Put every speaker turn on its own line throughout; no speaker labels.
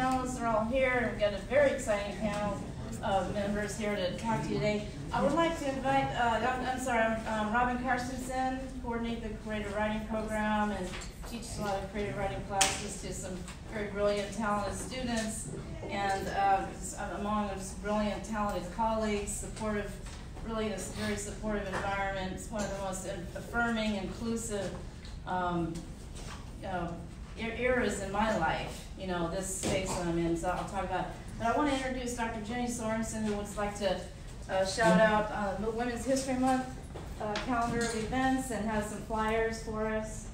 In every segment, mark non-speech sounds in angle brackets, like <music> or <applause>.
panelists are all here. We've got a very exciting panel of members here to talk to you today. I would like to invite, uh, I'm, I'm sorry, um, Robin Carstensen, coordinate the creative writing program and teaches a lot of creative writing classes to some very brilliant, talented students, and uh, among those brilliant, talented colleagues, supportive, really in a very supportive environment. It's one of the most affirming, inclusive um, know, eras in my life, you know, this space that I'm in, so I'll talk about. But I want to introduce Dr. Jenny Sorensen, who would like to uh, shout out uh, the Women's History Month uh, calendar of events and has some flyers for us.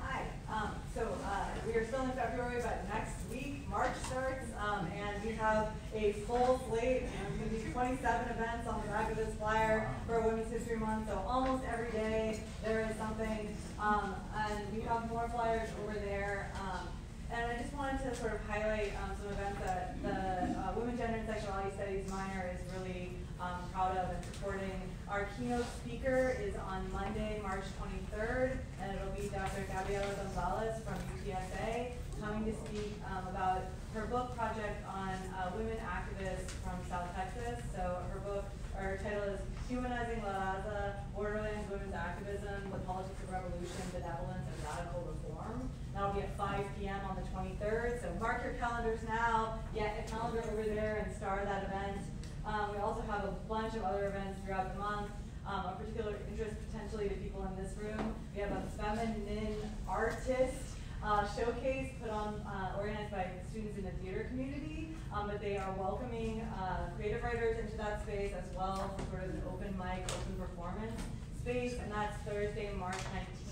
Hi. Um, so uh, we are still in February, but next week March starts, um, and we have a full slate. And going to be 27 events on the back of this flyer for Women's History Month. So almost every day there is something, um, and we have more flyers over there. Um, and I just wanted to sort of highlight um, some events that the uh, Women, Gender, and Sexuality Studies minor is really um, proud of and supporting. Our keynote speaker is on Monday, March 23rd, and it'll be Dr. Gabriela Gonzalez from UTSA coming to speak um, about her book project on uh, women activists from South Texas. So her book, her title is Humanizing La Raza, Borderlands Women's Activism, the Politics of Revolution, Benevolence, and Radical Reform. That'll be at 5 p.m. on the 23rd. So mark your calendars now. Get a calendar over there and start that event. Um, we also have a bunch of other events throughout the month. Um, of particular interest potentially to people in this room. We have a feminine artist uh, showcase put on, uh, organized by students in the theater community, um, but they are welcoming uh, creative writers into that space as well, sort of an open mic, open performance space, and that's Thursday, March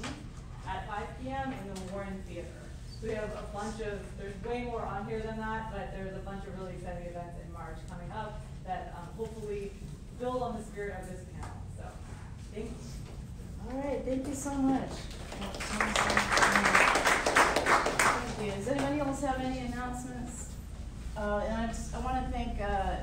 19th at 5 p.m. in the Warren Theater. So we have a bunch of, there's way more on here than that, but there's a bunch of really exciting events in March coming up that um, hopefully build on the spirit of this panel. So, thank you.
All right, thank you so much. Thank you. Does anybody else have any announcements? Uh, and I, just, I want to thank uh,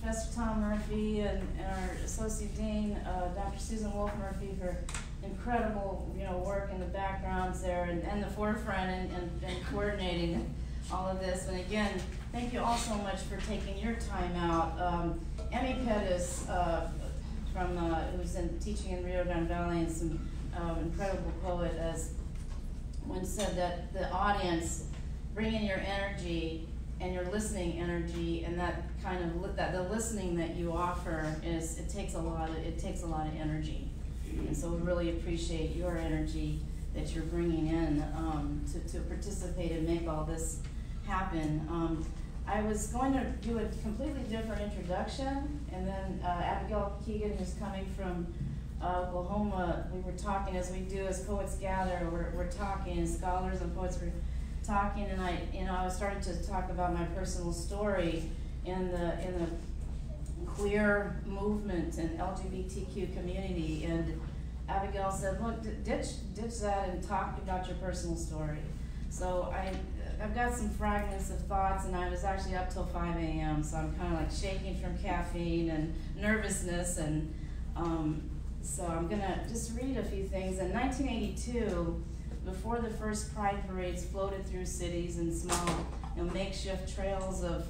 Professor Tom Murphy and, and our Associate Dean, uh, Dr. Susan Wolf Murphy, for incredible, you know, work in the backgrounds there and, and the forefront and, and, and coordinating all of this. And again, thank you all so much for taking your time out. Um, Emmy Pérez, uh, from uh, who's in teaching in Rio Grande Valley and some uh, incredible poet, as once said that the audience bring in your energy and your listening energy and that kind of that the listening that you offer is it takes a lot of it takes a lot of energy and so we really appreciate your energy that you're bringing in um, to, to participate and make all this happen. Um, I was going to do a completely different introduction, and then uh, Abigail Keegan, who's coming from uh, Oklahoma, we were talking as we do as poets gather, we're, we're talking, scholars and poets talking, and I, you know, I started to talk about my personal story in the in the queer movement and LGBTQ community. And Abigail said, look, ditch, ditch that and talk about your personal story. So I, I've got some fragments of thoughts, and I was actually up till 5 a.m., so I'm kind of like shaking from caffeine and nervousness. And um, so I'm going to just read a few things. In 1982, before the first pride parades floated through cities in small you know, makeshift trails of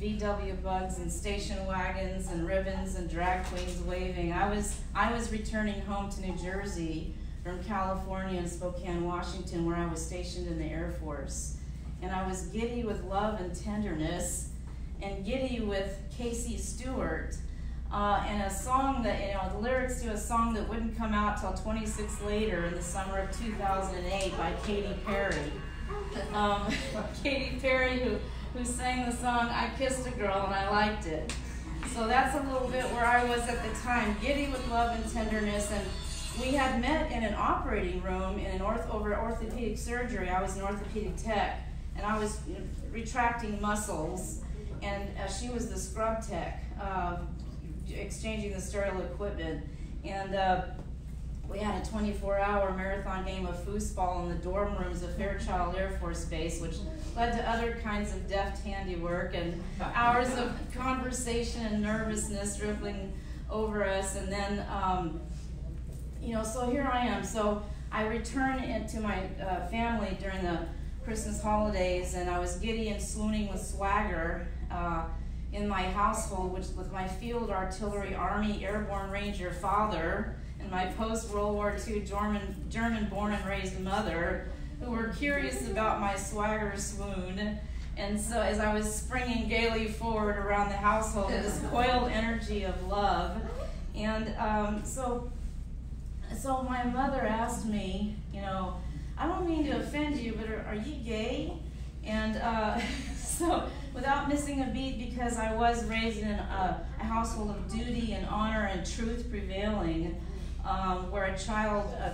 VW bugs and station wagons and ribbons and drag queens waving. I was I was returning home to New Jersey from California and Spokane, Washington, where I was stationed in the Air Force. And I was giddy with love and tenderness and giddy with Casey Stewart. Uh, and a song that, you know, the lyrics to a song that wouldn't come out till 26 later in the summer of 2008 by Katy Perry. Um, <laughs> Katy Perry, who who sang the song I Kissed a Girl and I Liked It. So that's a little bit where I was at the time, giddy with love and tenderness. And we had met in an operating room in an orth over orthopedic surgery. I was an orthopedic tech, and I was retracting muscles, and uh, she was the scrub tech, uh, exchanging the sterile equipment. And uh, we had a 24-hour marathon game of foosball in the dorm rooms of Fairchild Air Force Base, which led to other kinds of deft handiwork and hours of conversation and nervousness rippling over us. And then, um, you know, so here I am. So I return to my uh, family during the Christmas holidays, and I was giddy and swooning with swagger uh, in my household, which with my field artillery Army Airborne Ranger father and my post World War II German German born and raised mother, who were curious about my swagger swoon. And so, as I was springing gaily forward around the household, this <laughs> coiled energy of love, and um, so, so my mother asked me, you know, I don't mean to offend you, but are, are you gay? And uh, <laughs> so, without missing a beat, because I was raised in a, a household of duty and honor and truth prevailing, um, where a child uh,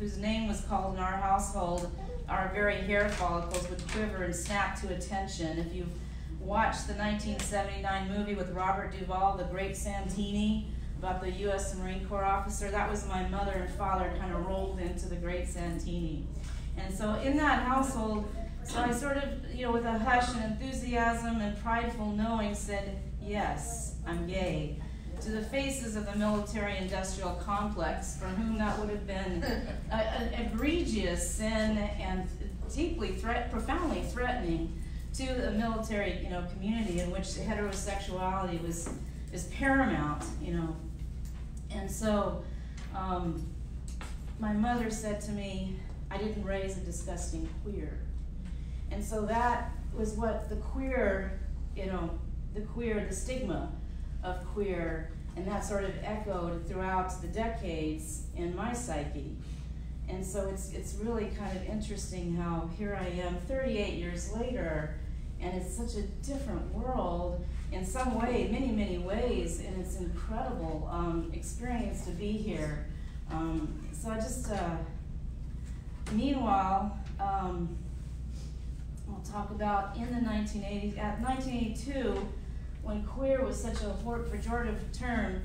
whose name was called in our household, our very hair follicles would quiver and snap to attention. If you've watched the 1979 movie with Robert Duvall, The Great Santini, about the U.S. Marine Corps officer, that was my mother and father kind of rolled into the Great Santini. And so in that household, so I sort of, you know, with a hush and enthusiasm and prideful knowing said, yes, I'm gay. To the faces of the military industrial complex, for whom that would have been an egregious sin and deeply threat, profoundly threatening to the military, you know, community in which heterosexuality was is paramount, you know. And so, um, my mother said to me, I didn't raise a disgusting queer. And so that was what the queer, you know, the queer, the stigma of queer, and that sort of echoed throughout the decades in my psyche. And so it's, it's really kind of interesting how here I am 38 years later, and it's such a different world in some way, many, many ways, and it's an incredible um, experience to be here. Um, so I just, uh, Meanwhile, um, we'll talk about in the 1980s, at 1982, when queer was such a pejorative term,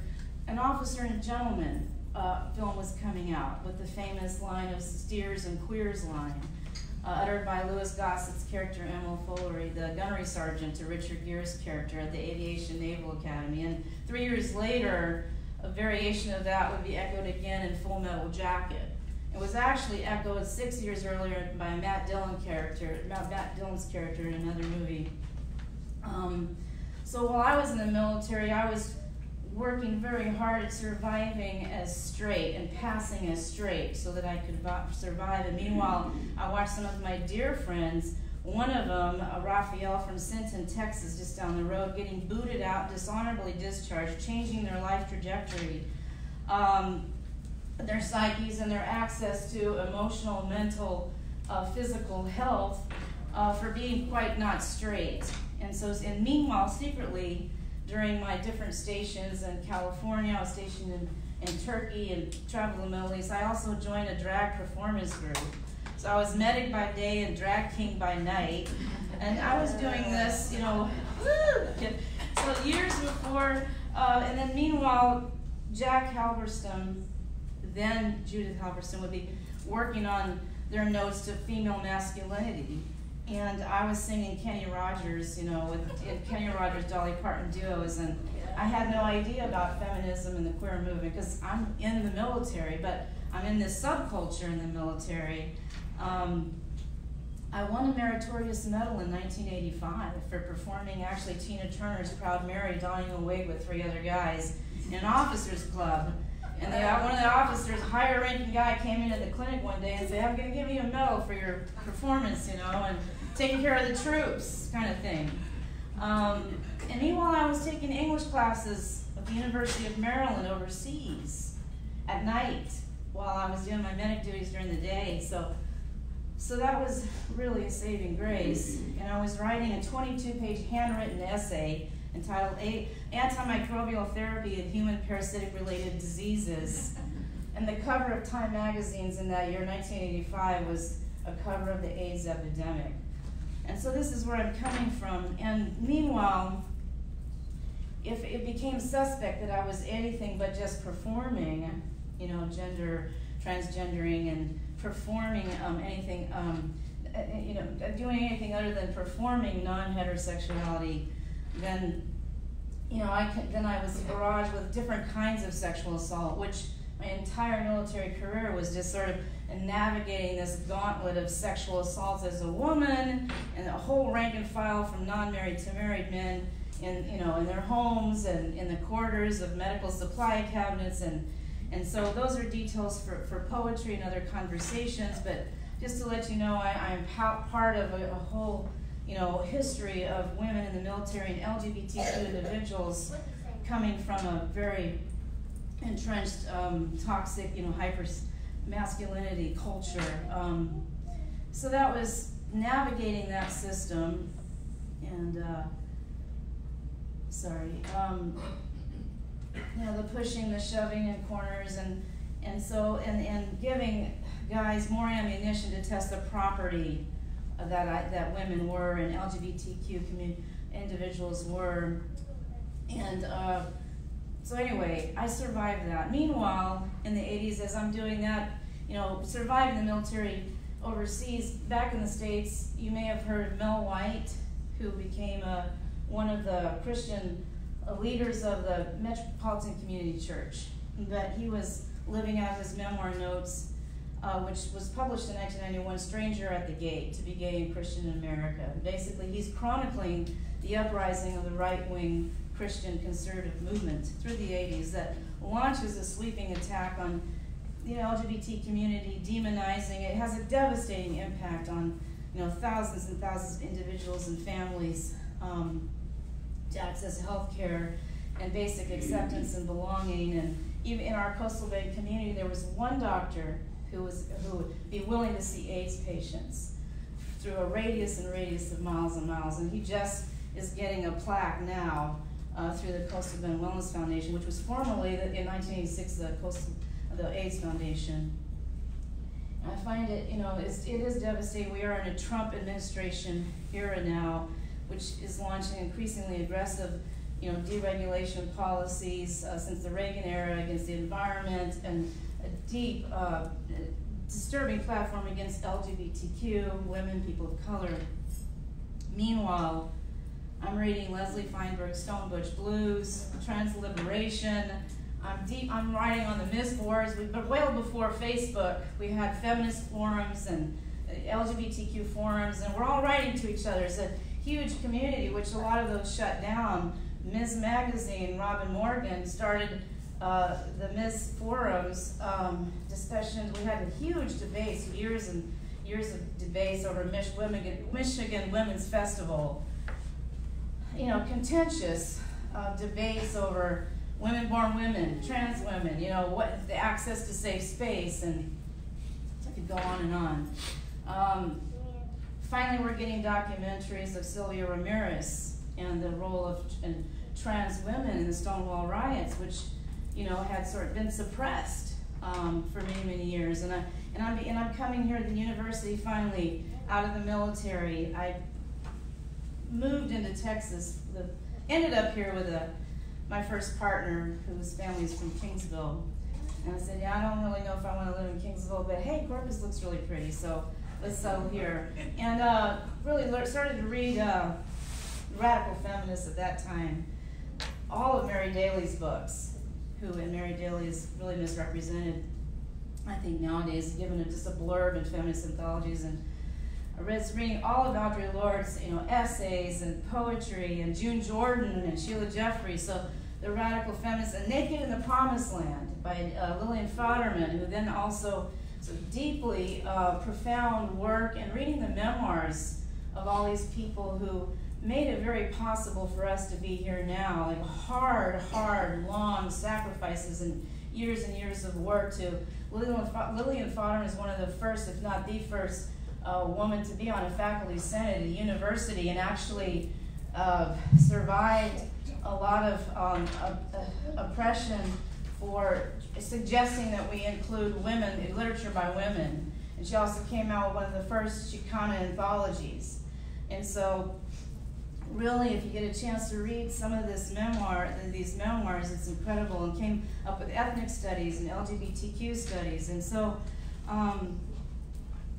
an officer and gentleman uh, film was coming out with the famous line of steers and queers line, uh, uttered by Louis Gossett's character Emil Foley, the gunnery sergeant to Richard Gere's character at the Aviation Naval Academy. And three years later, a variation of that would be echoed again in Full Metal Jacket. It was actually echoed six years earlier by Matt Dillon character, Matt Dillon's character in another movie. Um, so while I was in the military, I was working very hard at surviving as straight and passing as straight so that I could survive. And meanwhile, I watched some of my dear friends, one of them, uh, Raphael from Sinton, Texas, just down the road, getting booted out, dishonorably discharged, changing their life trajectory. Um, their psyches and their access to emotional, mental, uh, physical health uh, for being quite not straight. And so, and meanwhile, secretly, during my different stations in California, I was stationed in, in Turkey and traveled the Middle East, I also joined a drag performance group. So I was medic by day and drag king by night. And I was doing this, you know, <laughs> so years before, uh, and then meanwhile, Jack Halberstam then Judith Halberstam would be working on their notes to female masculinity. And I was singing Kenny Rogers, you know, with Kenny Rogers, Dolly Parton duos, and I had no idea about feminism and the queer movement because I'm in the military, but I'm in this subculture in the military. Um, I won a meritorious medal in 1985 for performing actually Tina Turner's Proud Mary donning a wig with three other guys in an officers club. And one of the officers, a higher ranking guy, came into the clinic one day and said, I'm going to give you a medal for your performance, you know, and taking care of the troops, kind of thing. Um, and meanwhile, I was taking English classes at the University of Maryland overseas at night while I was doing my medic duties during the day. So, so that was really a saving grace. And I was writing a 22 page handwritten essay entitled Antimicrobial Therapy in Human Parasitic Related Diseases. And the cover of Time magazines in that year, 1985, was a cover of the AIDS epidemic. And so this is where I'm coming from. And meanwhile, if it became suspect that I was anything but just performing, you know, gender, transgendering, and performing um, anything, um, uh, you know, doing anything other than performing non-heterosexuality then you know, I could, then I was barraged with different kinds of sexual assault, which my entire military career was just sort of navigating this gauntlet of sexual assault as a woman and a whole rank and file from non-married to married men in you know in their homes and in the corridors of medical supply cabinets. And and so those are details for, for poetry and other conversations. But just to let you know I, I'm part of a, a whole you know history of women in the military and LGBTQ individuals coming from a very entrenched um, toxic you know hyper masculinity culture. Um, so that was navigating that system and uh, sorry, um, you know, the pushing, the shoving in corners, and and so and and giving guys more ammunition to test the property that I, that women were and LGBTQ community individuals were, and uh, so anyway, I survived that. Meanwhile, in the 80s, as I'm doing that, you know, surviving the military overseas, back in the states, you may have heard Mel White, who became a one of the Christian uh, leaders of the Metropolitan Community Church. But he was living out his memoir notes, uh, which was published in 1991, Stranger at the Gate, to be gay and Christian in America. Basically, he's chronicling the uprising of the right wing Christian conservative movement through the 80s that launches a sweeping attack on the LGBT community, demonizing it. it has a devastating impact on you know thousands and thousands of individuals and families. Um, to access health care and basic acceptance and belonging. And even in our coastal Bend community, there was one doctor who, was, who would be willing to see AIDS patients through a radius and radius of miles and miles. And he just is getting a plaque now uh, through the Coastal Bend Wellness Foundation, which was formerly, the, in 1986, the, Coastal, the AIDS Foundation. I find it, you know, it's, it is devastating. We are in a Trump administration era now, which is launching increasingly aggressive you know, deregulation policies uh, since the Reagan era against the environment and a deep, uh, disturbing platform against LGBTQ, women, people of color. Meanwhile, I'm reading Leslie Feinberg's Stone Butch Blues, Trans Liberation. I'm deep. I'm writing on the Miss boards. We, but well before Facebook, we had feminist forums and uh, LGBTQ forums, and we're all writing to each other. It's a huge community, which a lot of those shut down. Ms. Magazine, Robin Morgan started uh, the Ms. Forums um, discussions. We had a huge debate, years and years of debates over Michigan, Michigan Women's Festival. You know, contentious uh, debates over women-born women, trans women. You know, what the access to safe space, and I could go on and on. Um, finally, we're getting documentaries of Sylvia Ramirez and the role of trans women in the Stonewall riots, which you know had sort of been suppressed um, for many many years. And I and I'm and I'm coming here to the university finally out of the military. I moved into Texas. The, ended up here with a my first partner whose family is from Kingsville. And I said, yeah, I don't really know if I want to live in Kingsville, but hey, Corpus looks really pretty, so let's settle here. And uh, really started to read uh, radical feminists at that time. All of Mary Daly's books, who and Mary Daly is really misrepresented, I think nowadays, given just a blurb in feminist anthologies. And I was reading all of Audre Lorde's, you know, essays and poetry, and June Jordan and Sheila Jeffrey. So the radical feminists, and Naked in the Promised Land by uh, Lillian Faderman, who then also so deeply uh, profound work and reading the memoirs of all these people who made it very possible for us to be here now. Like hard, hard, long sacrifices and years and years of work to Lillian, Lillian Faderman is one of the first, if not the first, uh, woman to be on a faculty senate at a university and actually uh, survived a lot of um, oppression for suggesting that we include women in literature by women. And she also came out with one of the first Chicana anthologies. And so, really, if you get a chance to read some of this memoir, these memoirs, it's incredible. And came up with ethnic studies and LGBTQ studies. And so, um,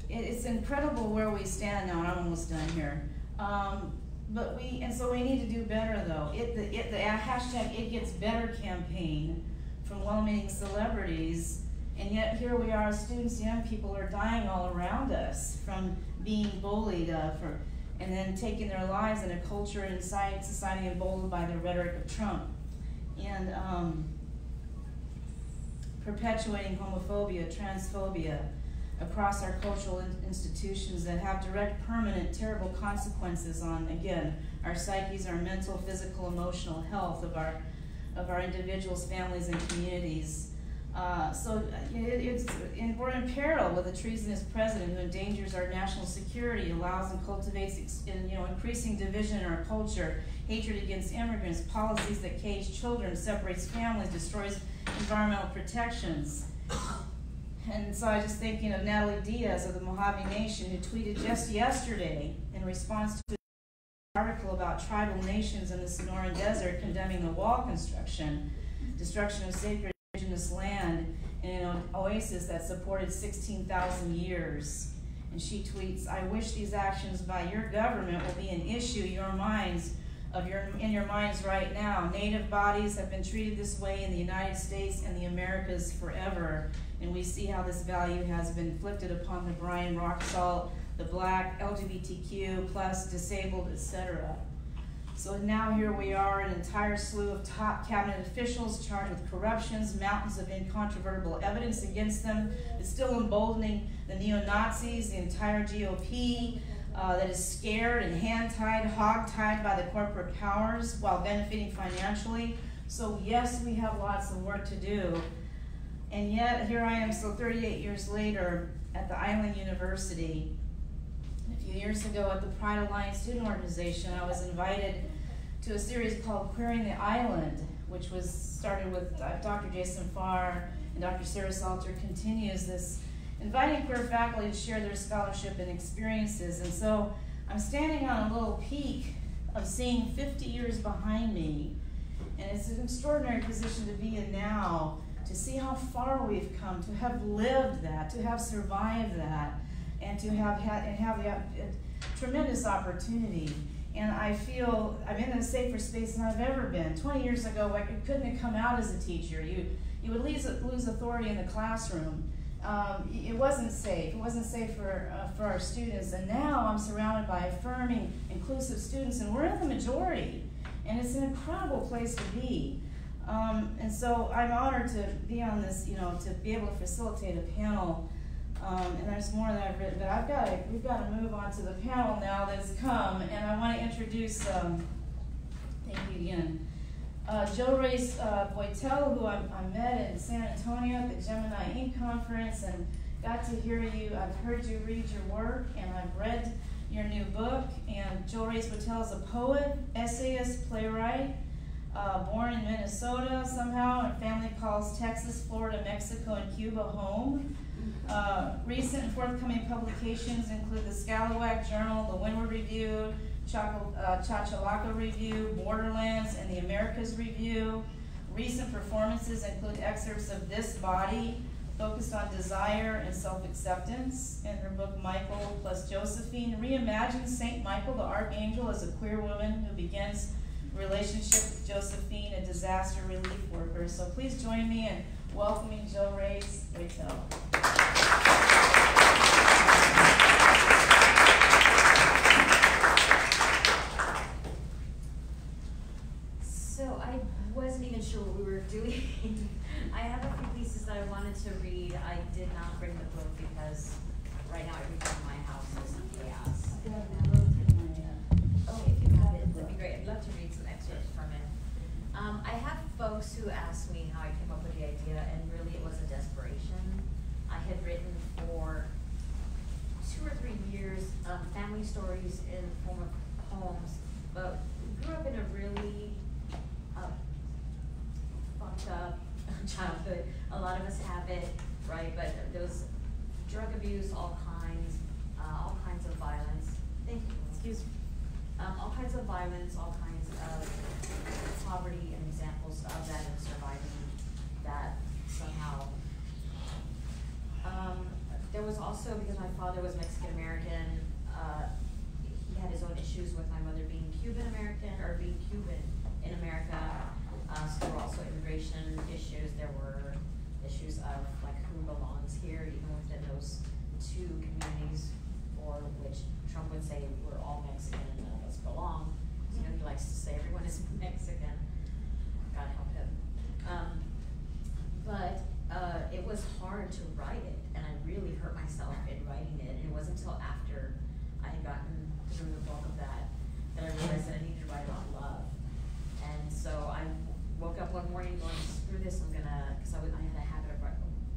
it's incredible where we stand now. And I'm almost done here. Um, but we, and so we need to do better though. It, the, it, the hashtag It Gets Better campaign from well-meaning celebrities And yet here we are, students, young people are dying all around us from being bullied uh, for, and then taking their lives in a culture and society, society emboldened by the rhetoric of Trump. And um, perpetuating homophobia, transphobia across our cultural in- institutions that have direct, permanent, terrible consequences on, again, our psyches, our mental, physical, emotional health of our, of our individuals, families, and communities. Uh, so uh, it, we're in peril with a treasonous president who endangers our national security, allows and cultivates, in, you know, increasing division in our culture, hatred against immigrants, policies that cage children, separates families, destroys environmental protections. And so I was just thinking of Natalie Diaz of the Mojave Nation, who tweeted just yesterday in response to an article about tribal nations in the Sonoran Desert condemning the wall construction, destruction of sacred indigenous land in an oasis that supported 16,000 years. And she tweets, I wish these actions by your government will be an issue your minds of your in your minds right now. Native bodies have been treated this way in the United States and the Americas forever, and we see how this value has been inflicted upon the Brian rock salt, the black, LGBTQ plus, disabled, etc. So now here we are, an entire slew of top cabinet officials charged with corruptions, mountains of incontrovertible evidence against them. It's still emboldening the neo-Nazis, the entire GOP, uh, that is scared and hand-tied, hog-tied by the corporate powers while benefiting financially. So yes, we have lots of work to do. And yet, here I am, so 38 years later, at the Island University. Years ago at the Pride Alliance Student Organization, I was invited to a series called Queering the Island, which was started with uh, Dr. Jason Farr and Dr. Sarah Salter continues this inviting queer faculty to share their scholarship and experiences. And so I'm standing on a little peak of seeing 50 years behind me, and it's an extraordinary position to be in now to see how far we've come, to have lived that, to have survived that, and to have had and have the uh, tremendous opportunity. And I feel I'm in a safer space than I've ever been. 20 years ago, I couldn't have come out as a teacher. You you would lose lose authority in the classroom um, it wasn't safe. It wasn't safe for, uh, for our students. And now I'm surrounded by affirming, inclusive students, and we're in the majority. And it's an incredible place to be. Um, and so I'm honored to be on this, you know, to be able to facilitate a panel. Um, and there's more that I've written, but I've got to, we've got to move on to the panel now that's come. And I want to introduce, um, thank you again. Uh, Jo Reyes uh, Boitel, who I, I, met in San Antonio at the Gemini Ink conference and got to hear you. I've heard you read your work and I've read your new book. And Jo Reyes-Boitel is a poet, essayist, playwright, uh, born in Minnesota somehow, and family calls Texas, Florida, Mexico, and Cuba home. Uh, recent and forthcoming publications include the Scalawag Journal, the Windward Review, uh, Chachalaca Review, Borderlands, and the Americas Review. Recent performances include excerpts of This Body, focused on desire and self-acceptance. In her book, Michael plus Josephine reimagines St. Michael the Archangel as a queer woman who begins relationship with Josephine, a disaster relief worker. So please join me in welcoming Joe Ray's hotel.
So I wasn't even sure what we were doing. <laughs> I have a few pieces that I wanted to read. I did not bring the book because right now everything in my house is chaos. Um, I have folks who ask me how I came up with the idea, and really it was a desperation. I had written for two or three years um, family stories in the form of poems, but we grew up in a really fucked up <laughs> childhood. A lot of us have it, right? But there was drug abuse, all kinds, uh, all kinds of violence. Thank you. Excuse me. Um, all kinds of violence, all kinds of poverty, of that and surviving that somehow. Um, there was also because my father was Mexican American. Uh, he had his own issues with my mother being Cuban American or being Cuban in America. Uh, so there were also immigration issues. There were issues of like who belongs here, even within those two communities for which Trump would say we're all Mexican and none of us belong. You know, he likes to say everyone is <laughs> Mexican. God help him. Um, but uh, it was hard to write it, and I really hurt myself in writing it. And it wasn't until after I had gotten through the bulk of that that I realized that I needed to write about love. And so I woke up one morning going, screw this, I'm gonna, because I, I had a habit of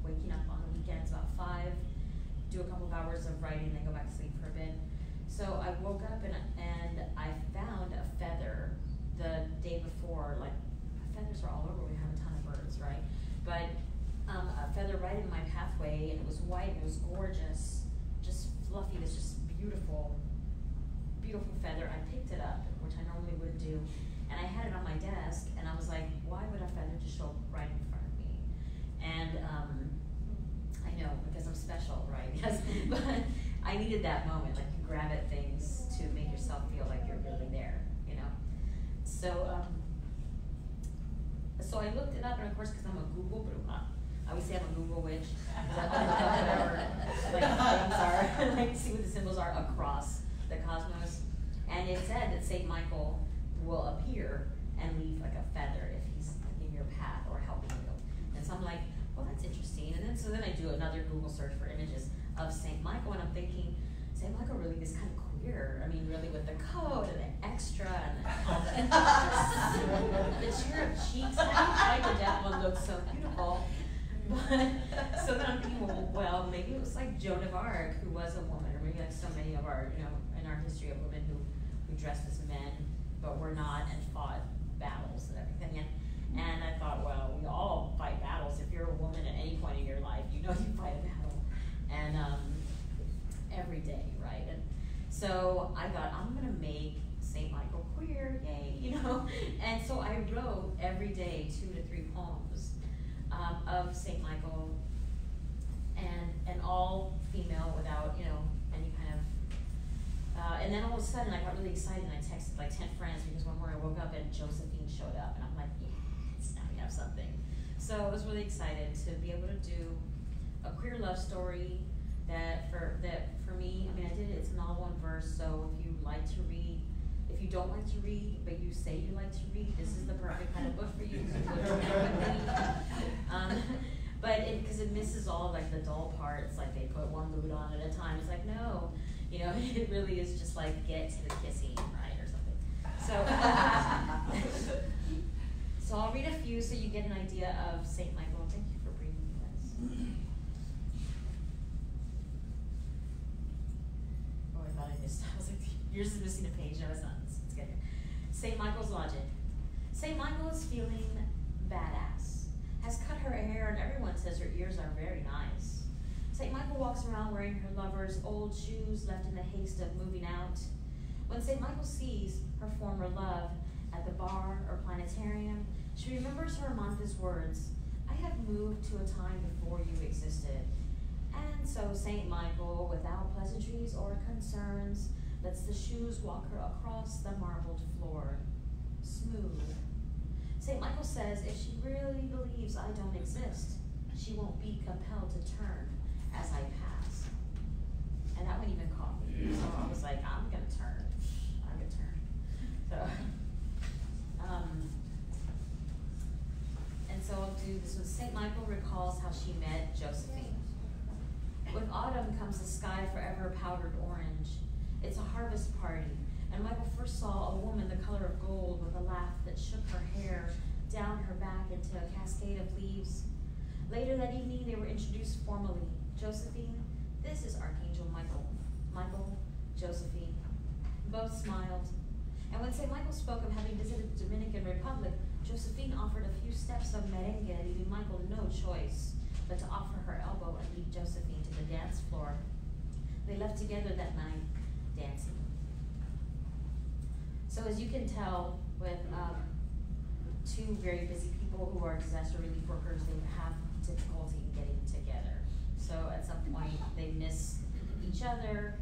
waking up on the weekends about five, do a couple of hours of writing, then go back to sleep for a bit. So I woke up and, and I found a feather the day before, like, feathers are all over, we have a ton of birds, right? But, um, a feather right in my pathway, and it was white, and it was gorgeous, just fluffy, it was just beautiful, beautiful feather. I picked it up, which I normally wouldn't do, and I had it on my desk, and I was like, why would a feather just show up right in front of me? And um, I know because I'm special, right? <laughs> Yes, but I needed that moment, like you grab at things to make yourself feel like you're really there, you know. So, um, so I looked it up, and of course, because I'm a Google, but I always say I'm a Google witch. <laughs> 'cause I wanna know whatever like things are, <laughs> like see what the symbols are across the cosmos. And it said that Saint Michael will appear and leave like a feather if he's in your path or helping you. And so I'm like, well, that's interesting. And then so then I do another Google search for images of Saint Michael, and I'm thinking, Saint Michael really is kind of I mean, really with the coat and the extra and the, <laughs> all the, the cherub cheeks. I that that one looked so beautiful. But so then I'm thinking, well, well, maybe it was like Joan of Arc, who was a woman, or maybe like so many of our, you know, in our history of women who, who dressed as men, but were not and fought battles and everything. And, and I thought, well, we all fight battles. If you're a woman at any point in your life, you know you fight a battle. And um, every day, right? And so I thought, I'm gonna make St. Michael queer, yay, <laughs> you know? And so I wrote every day two to three poems um, of St. Michael and, and all female without, you know, any kind of, uh, and then all of a sudden I got really excited and I texted like ten friends because one morning I woke up and Josephine showed up and I'm like, yes, now we have something. So I was really excited to be able to do a queer love story that for, that for me, I mean, I did it, it's a novel in verse, so if you like to read, if you don't like to read, but you say you like to read, this is the perfect kind of book for you. <laughs> Um, but it, because it misses all like the dull parts, like they put one mood on at a time. It's like no, you know, <laughs> it really is just like get to the kissing, right, or something. So, <laughs> so I'll read a few so you get an idea of Saint Michael. Thank you for bringing this. Oh, I thought I I was like, yours is missing a page. No, it's not. It's, it's good. St. Michael's logic. St. Michael is feeling badass. Has cut her hair, and everyone says her ears are very nice. St. Michael walks around wearing her lover's old shoes left in the haste of moving out. When St. Michael sees her former love at the bar or planetarium, she remembers her Martha's words I have moved to a time before you existed. And so St. Michael, without pleasantries or concerns, lets the shoes walk her across the marbled floor. Smooth. St. Michael says if she really believes I don't exist, she won't be compelled to turn as I pass. And that one even caught me. So I was like, I'm gonna turn. I'm gonna turn. So, um, and so I'll do this one. St. Michael recalls how she met Josephine. With autumn comes the sky forever powdered orange. It's a harvest party, and Michael first saw a woman the color of gold with a laugh that shook her hair down her back into a cascade of leaves. Later that evening, they were introduced formally. Josephine, this is Archangel Michael. Michael, Josephine. Both smiled. And when St. Michael spoke of having visited the Dominican Republic, Josephine offered a few steps of merengue, leaving Michael no choice but to offer her elbow and lead Josephine to the dance floor. They left together that night, dancing. So as you can tell, with um, two very busy people who are disaster relief workers, they have difficulty in getting together. So at some point, they miss each other.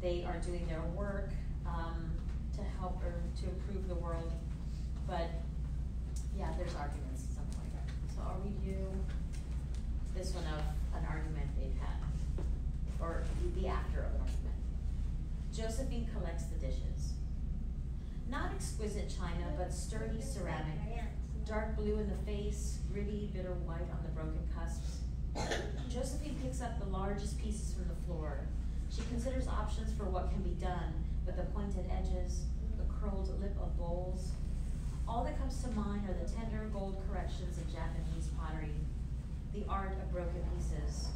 They are doing their work um, to help or to improve the world, but yeah, there's arguments at some point. So I'll read you this one of an argument they've had, or the after of an argument. Josephine collects the dishes. Not exquisite china, but sturdy ceramic, dark blue in the face, gritty, bitter white on the broken cusps. Josephine picks up the largest pieces from the floor. She considers options for what can be done with the pointed edges, the curled lip of bowls. All that comes to mind are the tender gold corrections of Japanese pottery, the art of broken pieces.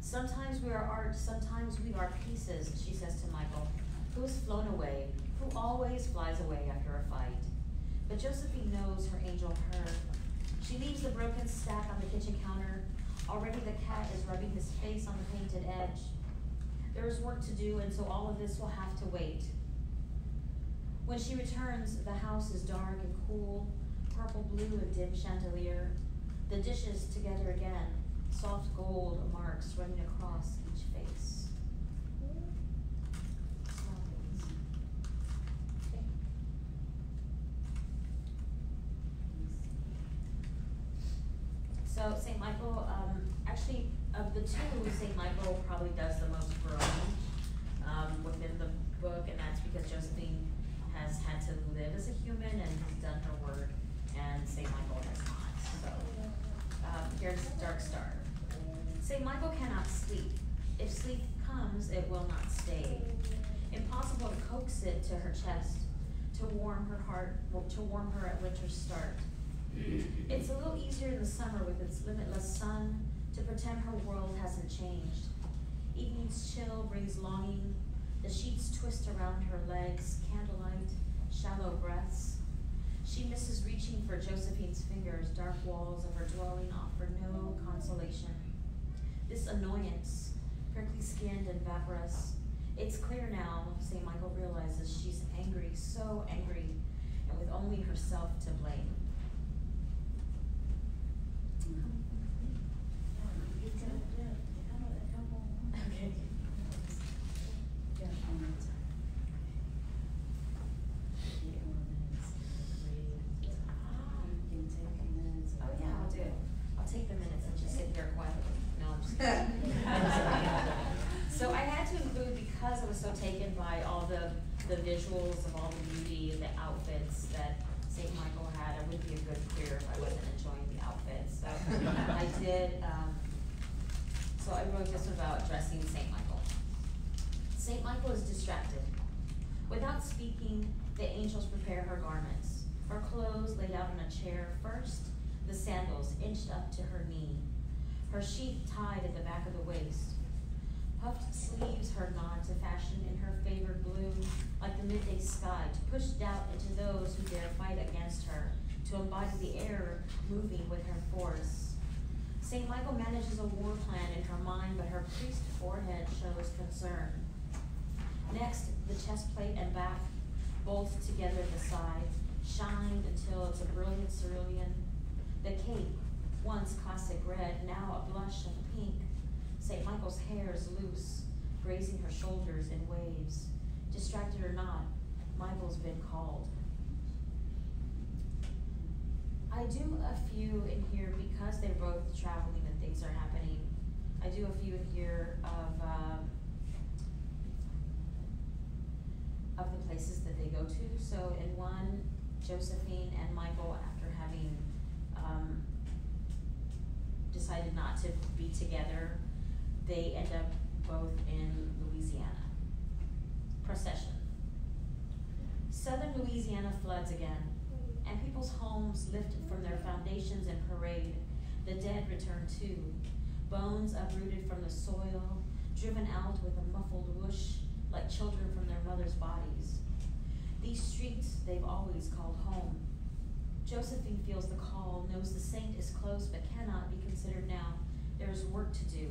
Sometimes we are art, sometimes we are pieces, she says to Michael, who has flown away, who always flies away after a fight. But Josephine knows her angel her. She leaves the broken stack on the kitchen counter. Already the cat is rubbing his face on the painted edge. There is work to do, and so all of this will have to wait. When she returns, the house is dark and cool, purple blue and dim chandelier. The dishes together again, soft gold marks running across each face. So St. Michael, um, actually, of the two, St. Michael probably does the most growing, um, within the book, and that's because Josephine has had to live as a human and has done her work, and St. Michael has not, so. Um, here's Dark Star. St. Michael cannot sleep. If sleep comes, it will not stay. Impossible to coax it to her chest, to warm her heart, to warm her at winter's start. It's a little easier in the summer with its limitless sun to pretend her world hasn't changed. Evening's chill brings longing. The sheets twist around her legs, candlelight, shallow breaths. She misses reaching for Josephine's fingers. Dark walls of her dwelling offer no consolation. This annoyance, prickly skinned and vaporous. It's clear now, St. Michael realizes she's angry, so angry, and with only herself to blame. Okay. Oh, yeah, I'll do it. I'll take the minutes and just sit here quietly. No, I'm just kidding. So I had to include, because I was so taken by all the, visuals of all the beauty, the outfits that St. Michael had, I would be a good queer if I wasn't enjoying the outfits, so I <laughs> did, um, so I wrote this one about dressing St. Michael. St. Michael is distracted. Without speaking, the angels prepare her garments. Her clothes laid out on a chair first, the sandals inched up to her knee, her sheath tied at the back of the waist. Puffed sleeves her nod to fashion in her favored blue, like the midday sky, to push doubt into those who dare fight against her, to embody the air moving with her force. St. Michael manages a war plan in her mind, but her priest forehead shows concern. Next, the chest plate and back, bolt together the side, shined until it's a brilliant cerulean. The cape, once classic red, now a blush of pink. St. Michael's hair is loose, grazing her shoulders in waves. Distracted or not, Michael's been called. I do a few in here because they're both traveling and things are happening. I do a few in here of, um, of the places that they go to. So in one, Josephine and Michael, after having, um, decided not to be together, they end up both in Louisiana. Procession. Southern Louisiana floods again, and people's homes lifted from their foundations in parade. The dead return too, bones uprooted from the soil, driven out with a muffled whoosh, like children from their mother's bodies. These streets they've always called home. Josephine feels the call, knows the saint is close but cannot be considered now. There is work to do.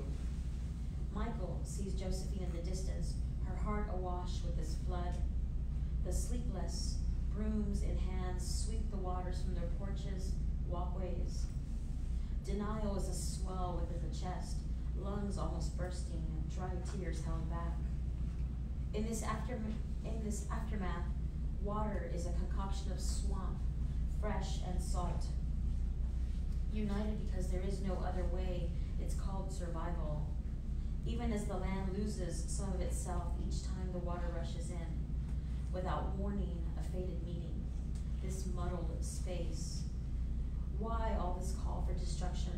Michael sees Josephine in the distance, her heart awash with this flood. The sleepless, brooms in hands, sweep the waters from their porches, walkways. Denial is a swell within the chest, lungs almost bursting, and dry tears held back. In this after, in this aftermath, water is a concoction of swamp, fresh and salt. United because there is no other way, It's called survival. Even as the land loses some of itself each time the water rushes in, without warning, a fated meeting, this muddled space. Why all this call for destruction?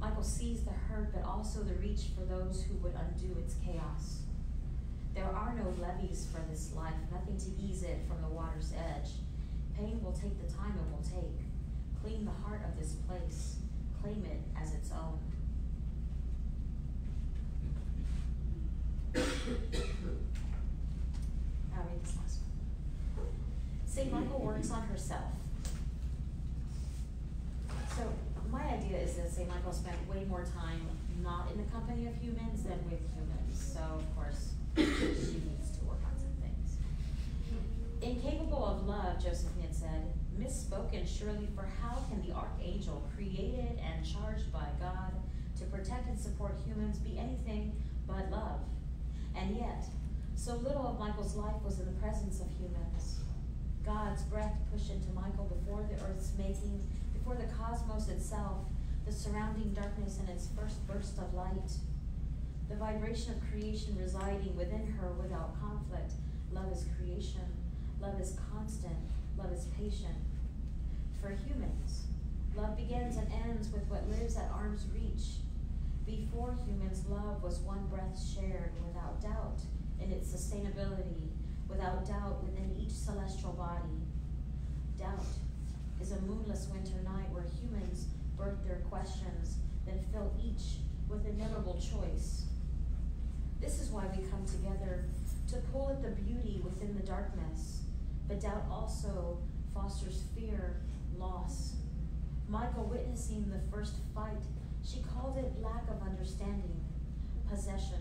Michael sees the hurt, but also the reach for those who would undo its chaos. There are no levees for this life, nothing to ease it from the water's edge. Pain will take the time it will take. Clean the heart of this place, claim it as its own. <coughs> I'll read this last one. St. Michael works on herself. So my idea is that St. Michael spent way more time not in the company of humans than with humans. So of course, <coughs> she needs to work on some things. Incapable of love, Josephine said, misspoken surely, for how can the archangel created and charged by God to protect and support humans be anything but love? And yet, so little of Michael's life was in the presence of humans. God's breath pushed into Michael before the earth's making, before the cosmos itself, the surrounding darkness and its first burst of light. The vibration of creation residing within her without conflict. Love is creation. Love is constant. Love is patient. For humans, love begins and ends with what lives at arm's reach. Before humans, love was one breath shared without doubt in its sustainability, without doubt within each celestial body. Doubt is a moonless winter night where humans birth their questions, then fill each with inevitable choice. This is why we come together to pull at the beauty within the darkness, but doubt also fosters fear, loss. Michael witnessing the first fight, she called it lack of understanding, possession.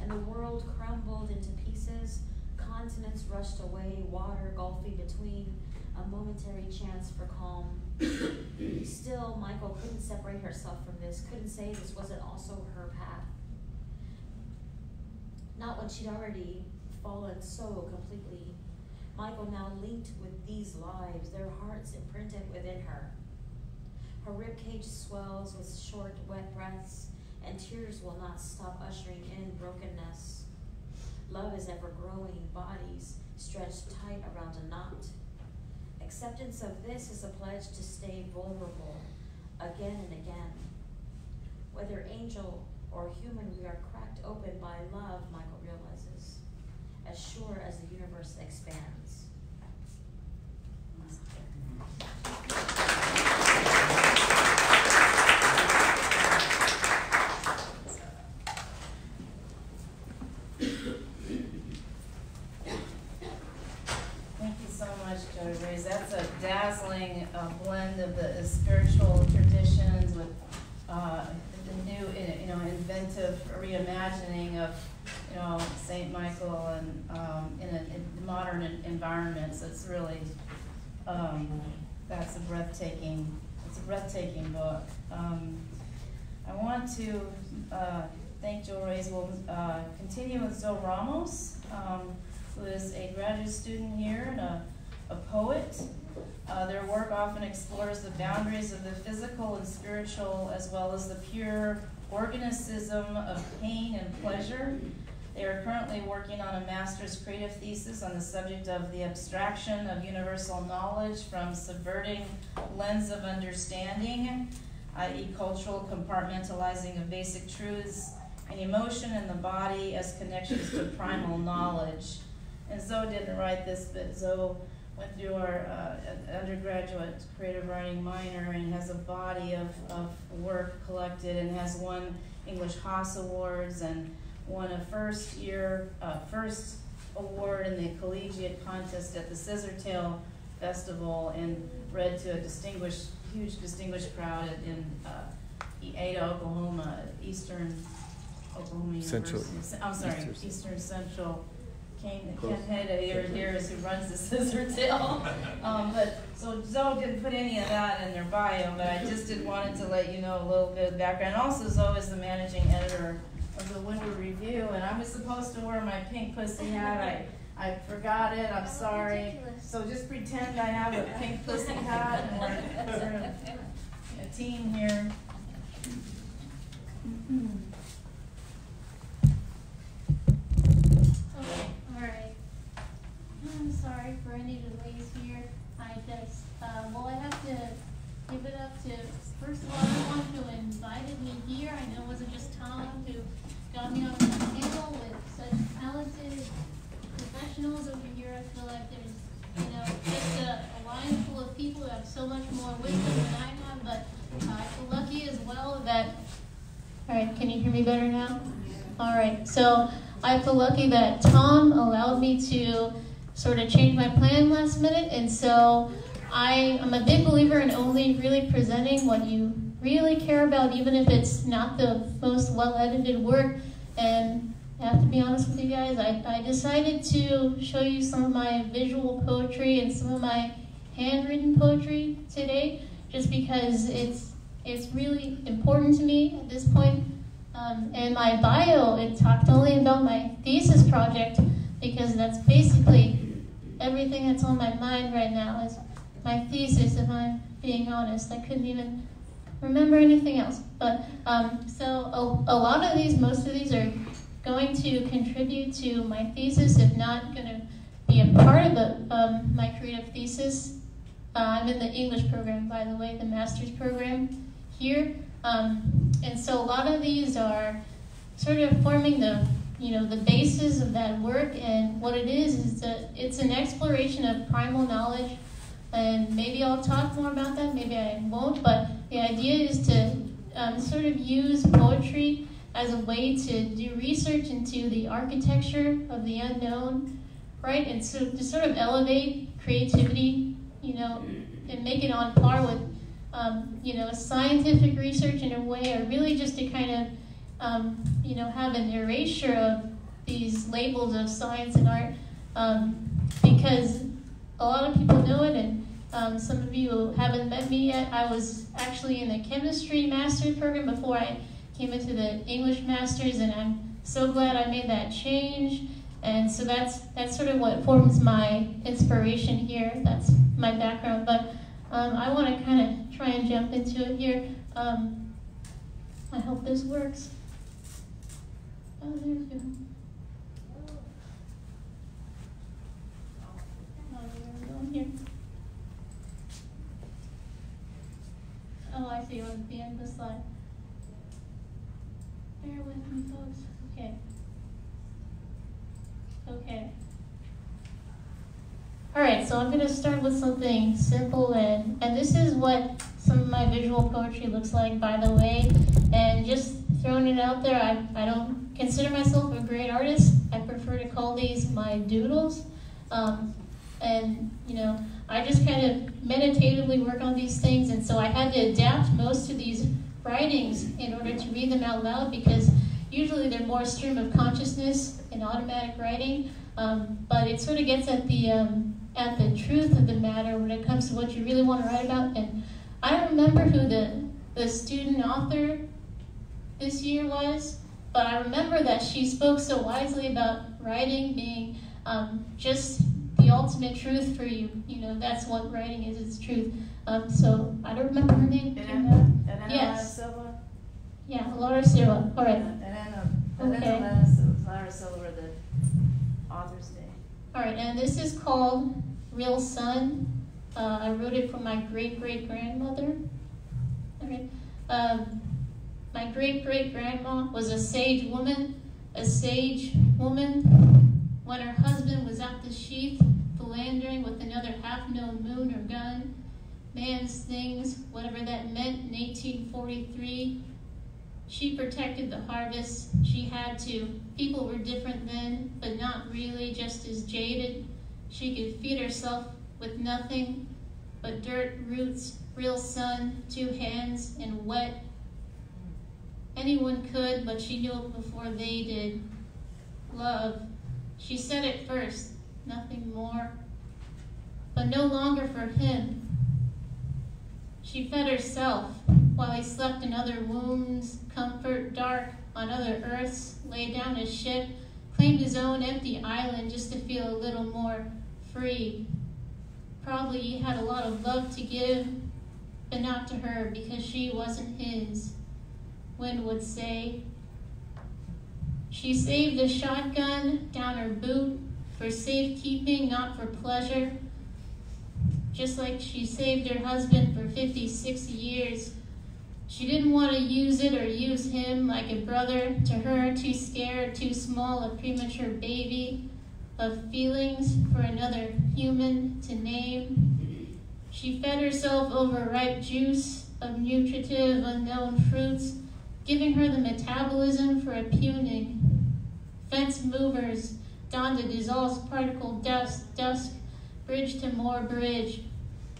And the world crumbled into pieces, continents rushed away, water gulfing between, a momentary chance for calm. Still, Michael couldn't separate herself from this, couldn't say this wasn't also her path. Not when she'd already fallen so completely. Michael now linked with these lives, their hearts imprinted within her. Her ribcage swells with short, wet breaths, and tears will not stop ushering in brokenness. Love is ever growing, bodies stretched tight around a knot. Acceptance of this is a pledge to stay vulnerable again and again. Whether angel or human, we are cracked open by love, Michael realizes, as sure as the universe expands.
Thank you so much, Joey Reyes. That's a dazzling uh, blend of the spiritual traditions with uh, the new, uh, you know, inventive reimagining of, you know, Saint Michael and um, in a in modern en- environments. It's really, um, that's a breathtaking, it's a breathtaking book. Um, I want to uh, thank Jo Reyes. We'll uh, continue with Zoe Ramos. Um, who is a graduate student here and a, a poet. Uh, their work often explores the boundaries of the physical and spiritual, as well as the pure organicism of pain and pleasure. They are currently working on a master's creative thesis on the subject of the abstraction of universal knowledge from subverting lens of understanding, i.e., cultural compartmentalizing of basic truths and emotion in the body as connections to primal knowledge. And Zoe didn't write this, but Zoe went through our uh, undergraduate creative writing minor and has a body of, of work collected and has won English Haas Awards and won a first year, uh, first award in the collegiate contest at the Scissortail Festival and read to a distinguished, huge distinguished crowd in, uh, Ada, Oklahoma, Eastern Oklahoma
Central.
University. I'm sorry,
Eastern-
Eastern Central. Ken,
Close.
Ken Hada here, here is who runs the <laughs> Scissortail. Um, but, so Zoe didn't put any of that in their bio, but I just did wanted to let you know a little bit of background. Also, Zoe is the managing editor of the Windward Review, and I was supposed to wear my pink pussy hat. I, I forgot it, I'm sorry. So just pretend I have a pink pussy hat and we're, we're a team here. <laughs>
Okay, alright. I'm sorry for any delays here. I just, uh, well, I have to give it up to, first of all, everyone who invited me here. I know it wasn't just Tom who got me on the panel with such talented professionals over here. I feel like there's, you know, just a, a line full of people who have so much more wisdom than I have, but uh, I feel lucky as well that, alright, can you hear me better now? All right, so I feel lucky that Tom allowed me to sort of changed my plan last minute, and so I am a big believer in only really presenting what you really care about, even if it's not the most well edited work. And I have to be honest with you guys, I, I decided to show you some of my visual poetry and some of my handwritten poetry today, just because it's it's really important to me at this point. Um, and my bio, it talked only about my thesis project because that's basically everything that's on my mind right now is my thesis, if I'm being honest. I couldn't even remember anything else. But um, so a, a lot of these, most of these are going to contribute to my thesis, if not going to be a part of the, um, my creative thesis. Uh, I'm in the English program, by the way, the master's program here. Um, and so a lot of these are sort of forming the you know the basis of that work and what it is is that it's an exploration of primal knowledge. And maybe I'll talk more about that maybe I won't but the idea is to um, sort of use poetry as a way to do research into the architecture of the unknown right? And so to sort of elevate creativity you know and make it on par with um, you know, scientific research in a way, or really just to kind of, um, you know, have an erasure of these labels of science and art, um, because a lot of people know it, and um, some of you haven't met me yet. I was actually in the chemistry master's program before I came into the English masters, and I'm so glad I made that change. And so that's that's sort of what forms my inspiration here. That's my background, but. Um, I want to kind of try and jump into it here. Um, I hope this works. Oh, there go. Oh, there we go here. Oh, I see. It was the end of the slide. Bear with me, folks. Okay. Okay. All right, so I'm going to start with something simple, and, and this is what some of my visual poetry looks like, by the way. And just throwing it out there, I, I don't consider myself a great artist. I prefer to call these my doodles. Um, and, you know, I just kind of meditatively work on these things, and so I had to adapt most of these writings in order to read them out loud because usually they're more stream of consciousness and automatic writing. Um, but it sort of gets at the um, at the truth of the matter when it comes to what you really want to write about. And I don't remember who the, the student author this year was, but I remember that she spoke so wisely about writing being um, just the ultimate truth for you. You know, that's what writing is, it's truth. Um, so I don't remember her name.
Elena, Elena
Yes.
Silva?
Yeah, Laura Silva. All right.
Elena,
Okay.
Elena Silva, Laura Silva, the Author's Day.
All right, and this is called Real Sun. Uh, I wrote it for my great great grandmother. All right. Um, my great great grandma was a sage woman, a sage woman. When her husband was at the sheath, philandering with another half known moon or gun, man's things, whatever that meant in 1843, she protected the harvest. She had to. People were different then, but not really, just as jaded. She could feed herself with nothing but dirt, roots, real sun, two hands, and wet. Anyone could, but she knew it before they did. Love. She said it first, nothing more. But no longer for him. She fed herself while he slept in other wombs, comfort dark on other earths, lay down his ship, claimed his own empty island just to feel a little more free. Probably had a lot of love to give, but not to her because she wasn't his. Wynn would say. She saved a shotgun down her boot for safekeeping, not for pleasure. Just like she saved her husband for 50, 60 years. She didn't want to use it or use him like a brother to her, too scared, too small, a premature baby of feelings for another human to name. She fed herself over ripe juice of nutritive unknown fruits, giving her the metabolism for a puning. Fence movers donned a dissolved particle dust, dusk, bridge to more bridge.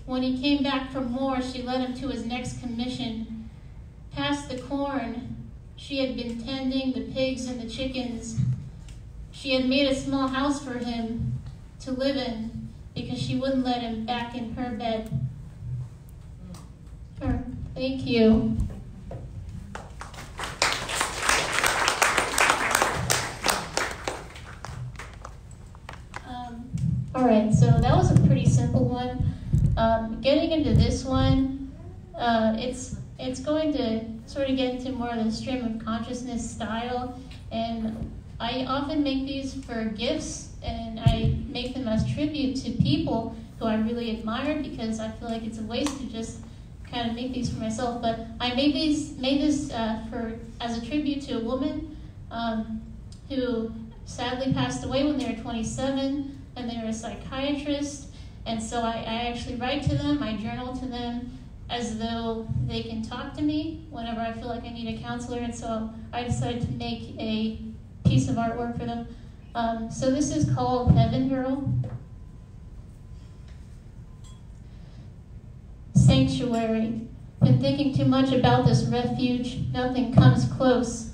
When he came back for more, she led him to his next commission. Past the corn, she had been tending the pigs and the chickens. She had made a small house for him to live in because she wouldn't let him back in her bed. Her. Thank you. Um, all right, so that was a pretty simple one. Um, getting into this one, uh, it's it's going to sort of get into more of the stream of consciousness style, and I often make these for gifts, and I make them as tribute to people who I really admire because I feel like it's a waste to just kind of make these for myself. But I made these made this uh, for as a tribute to a woman um, who sadly passed away when they were 27, and they were a psychiatrist. And so I, I actually write to them, I journal to them as though they can talk to me whenever I feel like I need a counselor. And so I decided to make a piece of artwork for them. Um, so this is called Heaven Girl. Sanctuary. Been thinking too much about this refuge. Nothing comes close.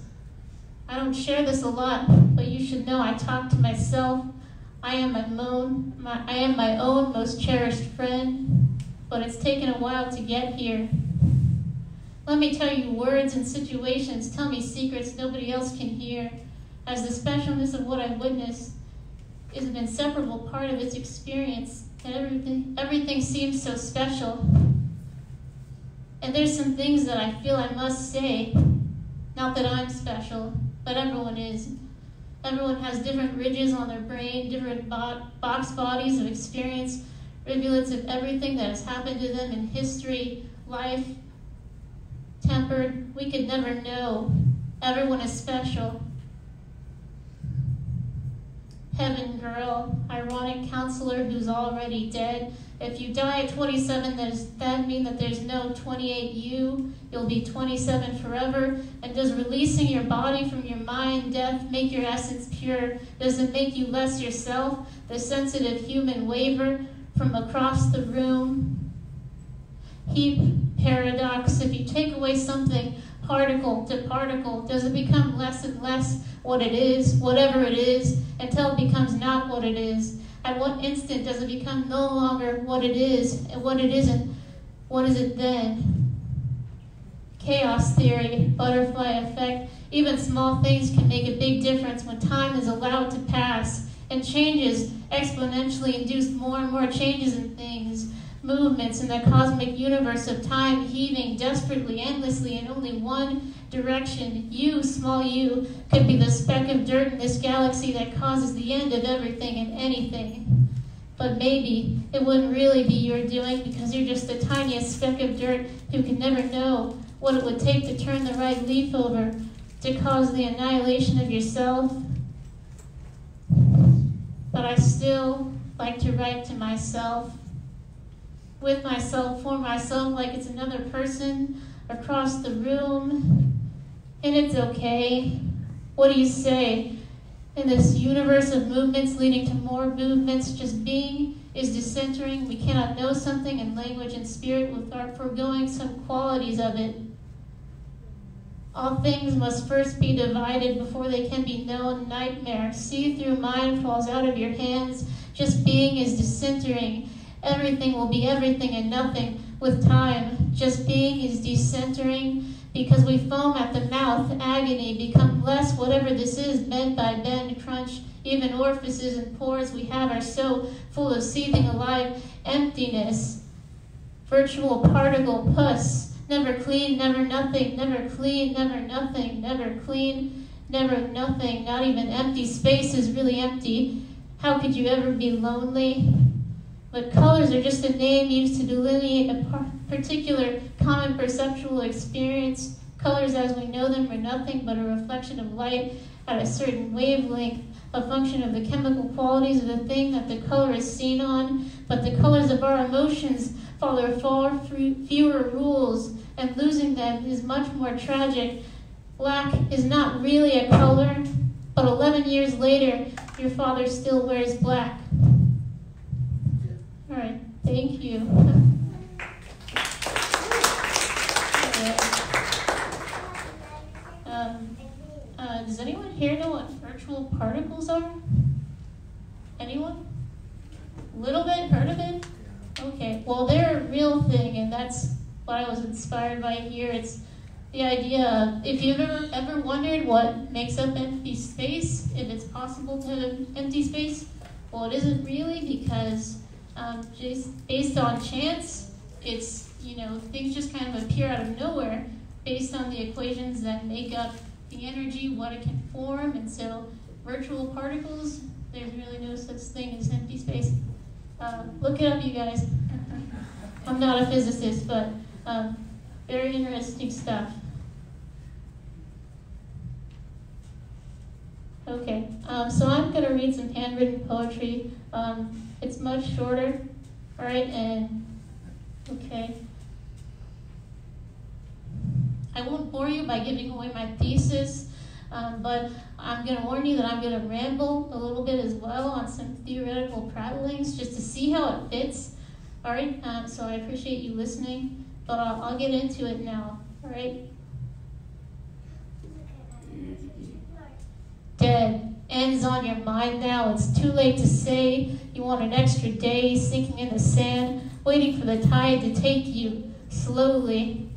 I don't share this a lot, but you should know I talk to myself. I am my own, my, I am my own most cherished friend, but it's taken a while to get here. Let me tell you words and situations, tell me secrets nobody else can hear, as the specialness of what I've witnessed is an inseparable part of its experience, and everything, everything seems so special. And there's some things that I feel I must say, not that I'm special, but everyone is. Everyone has different ridges on their brain, different bo- box bodies of experience, rivulets of everything that has happened to them in history, life, tempered. We could never know. Everyone is special. Heaven girl, ironic counselor who's already dead. If you die at 27, does that mean that there's no 28 you? You'll be 27 forever. And does releasing your body from your mind, death, make your essence pure? Does it make you less yourself? The sensitive human waver from across the room? Heap paradox. If you take away something, particle to particle, does it become less and less what it is, whatever it is, until it becomes not what it is? At what instant does it become no longer what it is and what it isn't? What is it then? Chaos theory, butterfly effect, even small things can make a big difference when time is allowed to pass and changes exponentially induce more and more changes in things, movements in the cosmic universe of time heaving desperately, endlessly in only one direction. You, small you, could be the speck of dirt in this galaxy that causes the end of everything and anything. But maybe it wouldn't really be your doing because you're just the tiniest speck of dirt who can never know what it would take to turn the right leaf over, to cause the annihilation of yourself. But I still like to write to myself, with myself, for myself, like it's another person across the room. And it's okay. What do you say? In this universe of movements leading to more movements, just being is decentering. We cannot know something in language and spirit without foregoing some qualities of it. All things must first be divided before they can be known. Nightmare. See through mind falls out of your hands. Just being is decentering. Everything will be everything and nothing with time. Just being is decentering because we foam at the mouth, agony, become less whatever this is, bend by bend, crunch. Even orifices and pores we have are so full of seething alive emptiness. Virtual particle pus never clean, never nothing, never clean, never nothing, never clean, never nothing, not even empty. Space is really empty. How could you ever be lonely? But colors are just a name used to delineate a particular common perceptual experience. Colors as we know them are nothing but a reflection of light at a certain wavelength, a function of the chemical qualities of the thing that the color is seen on. But the colors of our emotions follow far fewer rules, and losing them is much more tragic. Black is not really a color, but 11 years later, your father still wears black. All right, thank you. <laughs> um, uh, does anyone here know what virtual particles are? Anyone? Little bit? Heard of it? Okay, well, they're a real thing, and that's what I was inspired by here. It's the idea of if you've ever, ever wondered what makes up empty space, if it's possible to empty space, well, it isn't really because um, just based on chance. It's, you know, things just kind of appear out of nowhere based on the equations that make up the energy, what it can form. And so virtual particles, there's really no such thing as empty space. Uh, look it up, you guys. <laughs> I'm not a physicist, but um, very interesting stuff. Okay, um, so I'm going to read some handwritten poetry. Um, it's much shorter, all right, and okay. I won't bore you by giving away my thesis, um, but I'm going to warn you that I'm going to ramble a little bit as well on some theoretical prattlings just to see how it fits. All right, um, so I appreciate you listening, but I'll, I'll get into it now. All right. Dead ends on your mind now. It's too late to say you want an extra day sinking in the sand, waiting for the tide to take you slowly.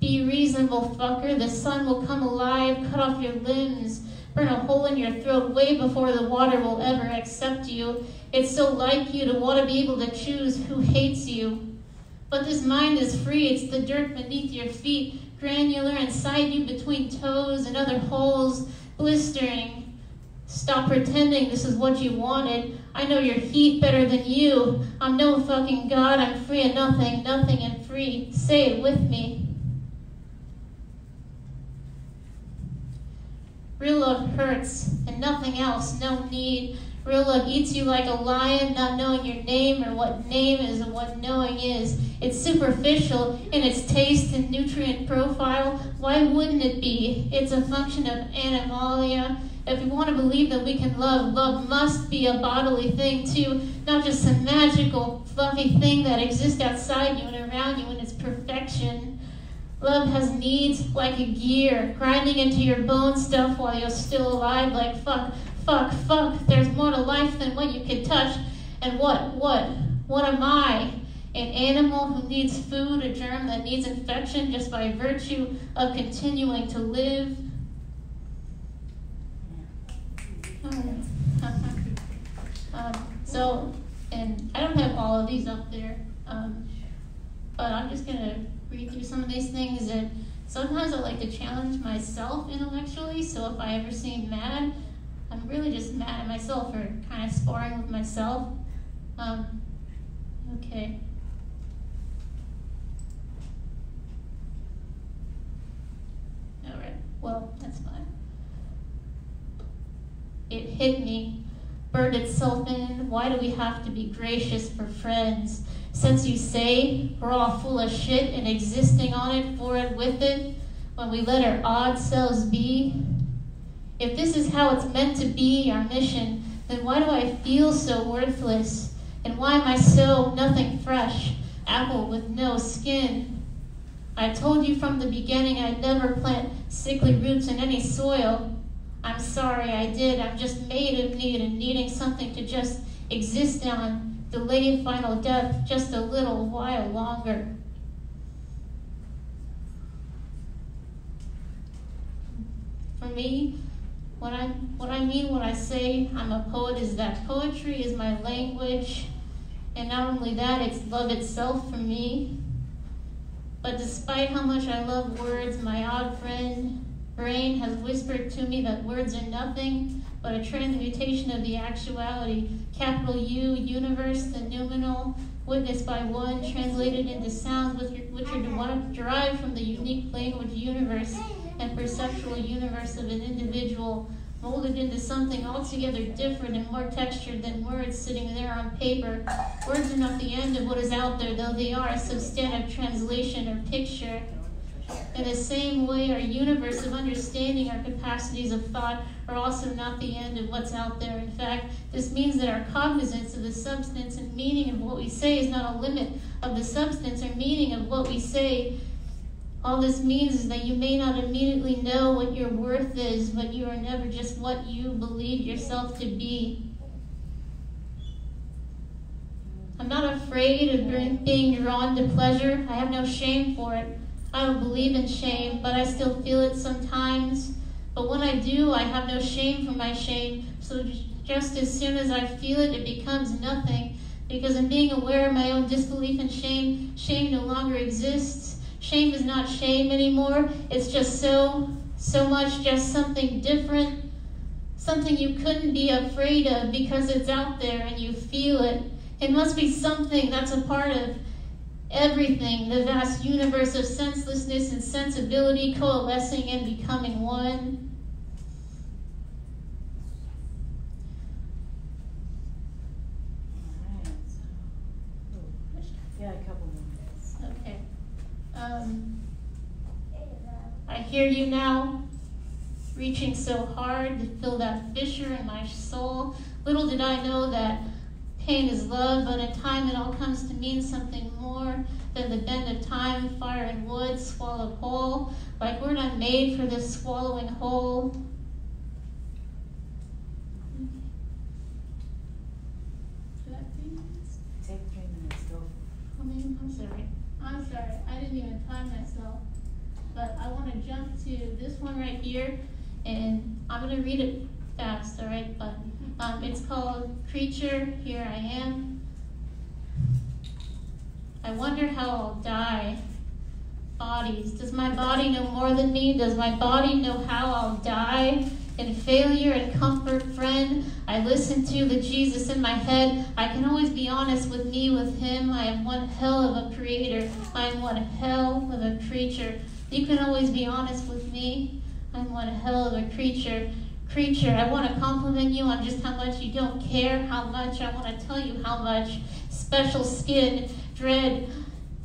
Be reasonable, fucker. The sun will come alive, cut off your limbs, burn a hole in your throat way before the water will ever accept you. It's so like you to want to be able to choose who hates you. But this mind is free. It's the dirt beneath your feet, granular inside you between toes and other holes, blistering. Stop pretending this is what you wanted. I know your heat better than you. I'm no fucking god. I'm free and nothing, nothing and free. Say it with me. Real love hurts and nothing else, no need. Real love eats you like a lion, not knowing your name or what name is and what knowing is. It's superficial in its taste and nutrient profile. Why wouldn't it be? It's a function of animalia if we want to believe that we can love, love must be a bodily thing too, not just some magical, fluffy thing that exists outside you and around you in its perfection. Love has needs like a gear, grinding into your bone stuff while you're still alive, like fuck, fuck, fuck. There's more to life than what you can touch. And what, what, what am I? An animal who needs food, a germ that needs infection just by virtue of continuing to live? Um, so, and I don't have all of these up there, um, but I'm just going to read through some of these things. And sometimes I like to challenge myself intellectually, so if I ever seem mad, I'm really just mad at myself or kind of sparring with myself. Um, okay. All right. Well, that's fine. It hit me, burned itself in. Why do we have to be gracious for friends? Since you say we're all full of shit and existing on it, for it, with it, when we let our odd selves be? If this is how it's meant to be, our mission, then why do I feel so worthless? And why am I so nothing fresh, apple with no skin? I told you from the beginning I'd never plant sickly roots in any soil. I'm sorry I did. I'm just made of need and needing something to just exist on, delay final death just a little while longer. For me, what I, what I mean when I say I'm a poet is that poetry is my language, and not only that, it's love itself for me. But despite how much I love words, my odd friend brain has whispered to me that words are nothing but a transmutation of the actuality. Capital U, universe, the noumenal, witnessed by one, translated into sounds which are, derived from the unique language universe and perceptual universe of an individual, molded into something altogether different and more textured than words sitting there on paper. Words are not the end of what is out there, though they are a substantive translation or picture. In the same way, our universe of understanding, our capacities of thought, are also not the end of what's out there. In fact, this means that our cognizance of the substance and meaning of what we say is not a limit of the substance or meaning of what we say. All this means is that you may not immediately know what your worth is, but you are never just what you believe yourself to be. I'm not afraid of being drawn to pleasure. I have no shame for it. I don't believe in shame, but I still feel it sometimes. But when I do, I have no shame for my shame. So just as soon as I feel it, it becomes nothing. Because in being aware of my own disbelief in shame, shame no longer exists. Shame is not shame anymore. It's just so, so much just something different. Something you couldn't be afraid of because it's out there and you feel it. It must be something that's a part of everything, the vast universe of senselessness and sensibility coalescing and becoming one.
Yeah, a couple minutes.
Okay. Um, I hear you now, reaching so hard to fill that fissure in my soul. Little did I know that Pain is love, but in time it all comes to mean something more than the bend of time, fire and wood, swallowed whole. Like we're not made for this swallowing whole.
Take three minutes, go.
I mean, I'm sorry. I'm sorry. I didn't even time myself. But I want to jump to this one right here, and I'm going to read it fast, all right? But um, it's called Creature, Here I Am. I wonder how I'll die. Bodies. Does my body know more than me? Does my body know how I'll die? In failure and comfort, friend, I listen to the Jesus in my head. I can always be honest with me, with Him. I am one hell of a creator. I am one hell of a creature. You can always be honest with me. I'm one hell of a creature creature. I want to compliment you on just how much you don't care, how much I want to tell you how much. Special skin, dread.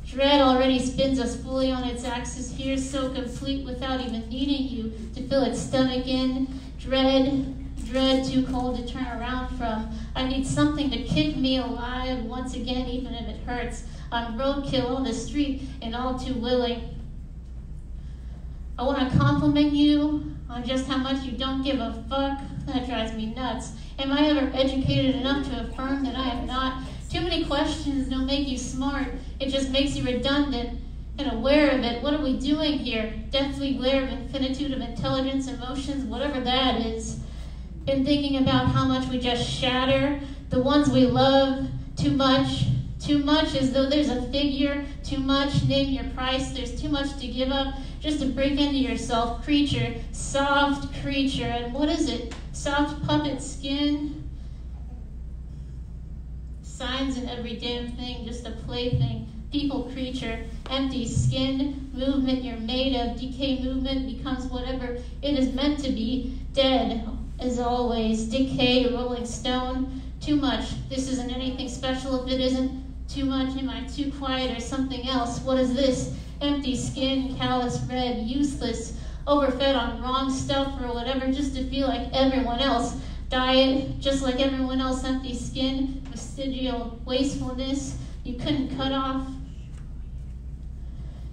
Dread already spins us fully on its axis here, so complete without even needing you to fill its stomach in. Dread, dread too cold to turn around from. I need something to kick me alive once again, even if it hurts. I'm roadkill on the street and all too willing. I want to compliment you on just how much you don't give a fuck. That drives me nuts. Am I ever educated enough to affirm that I am not? Too many questions don't make you smart. It just makes you redundant and aware of it. What are we doing here? Deathly glare of infinitude of intelligence, emotions, whatever that is. Been thinking about how much we just shatter the ones we love too much. Too much as though there's a figure. Too much, name your price. There's too much to give up just to break into yourself, creature, soft creature. And what is it? Soft puppet skin? Signs in every damn thing, just a plaything. People, creature, empty skin, movement you're made of, decay movement becomes whatever it is meant to be, dead as always, decay, rolling stone, too much. This isn't anything special if it isn't too much. Am I too quiet or something else? What is this? Empty skin, callous red, useless, overfed on wrong stuff or whatever just to feel like everyone else. Diet, just like everyone else, empty skin, vestigial wastefulness you couldn't cut off.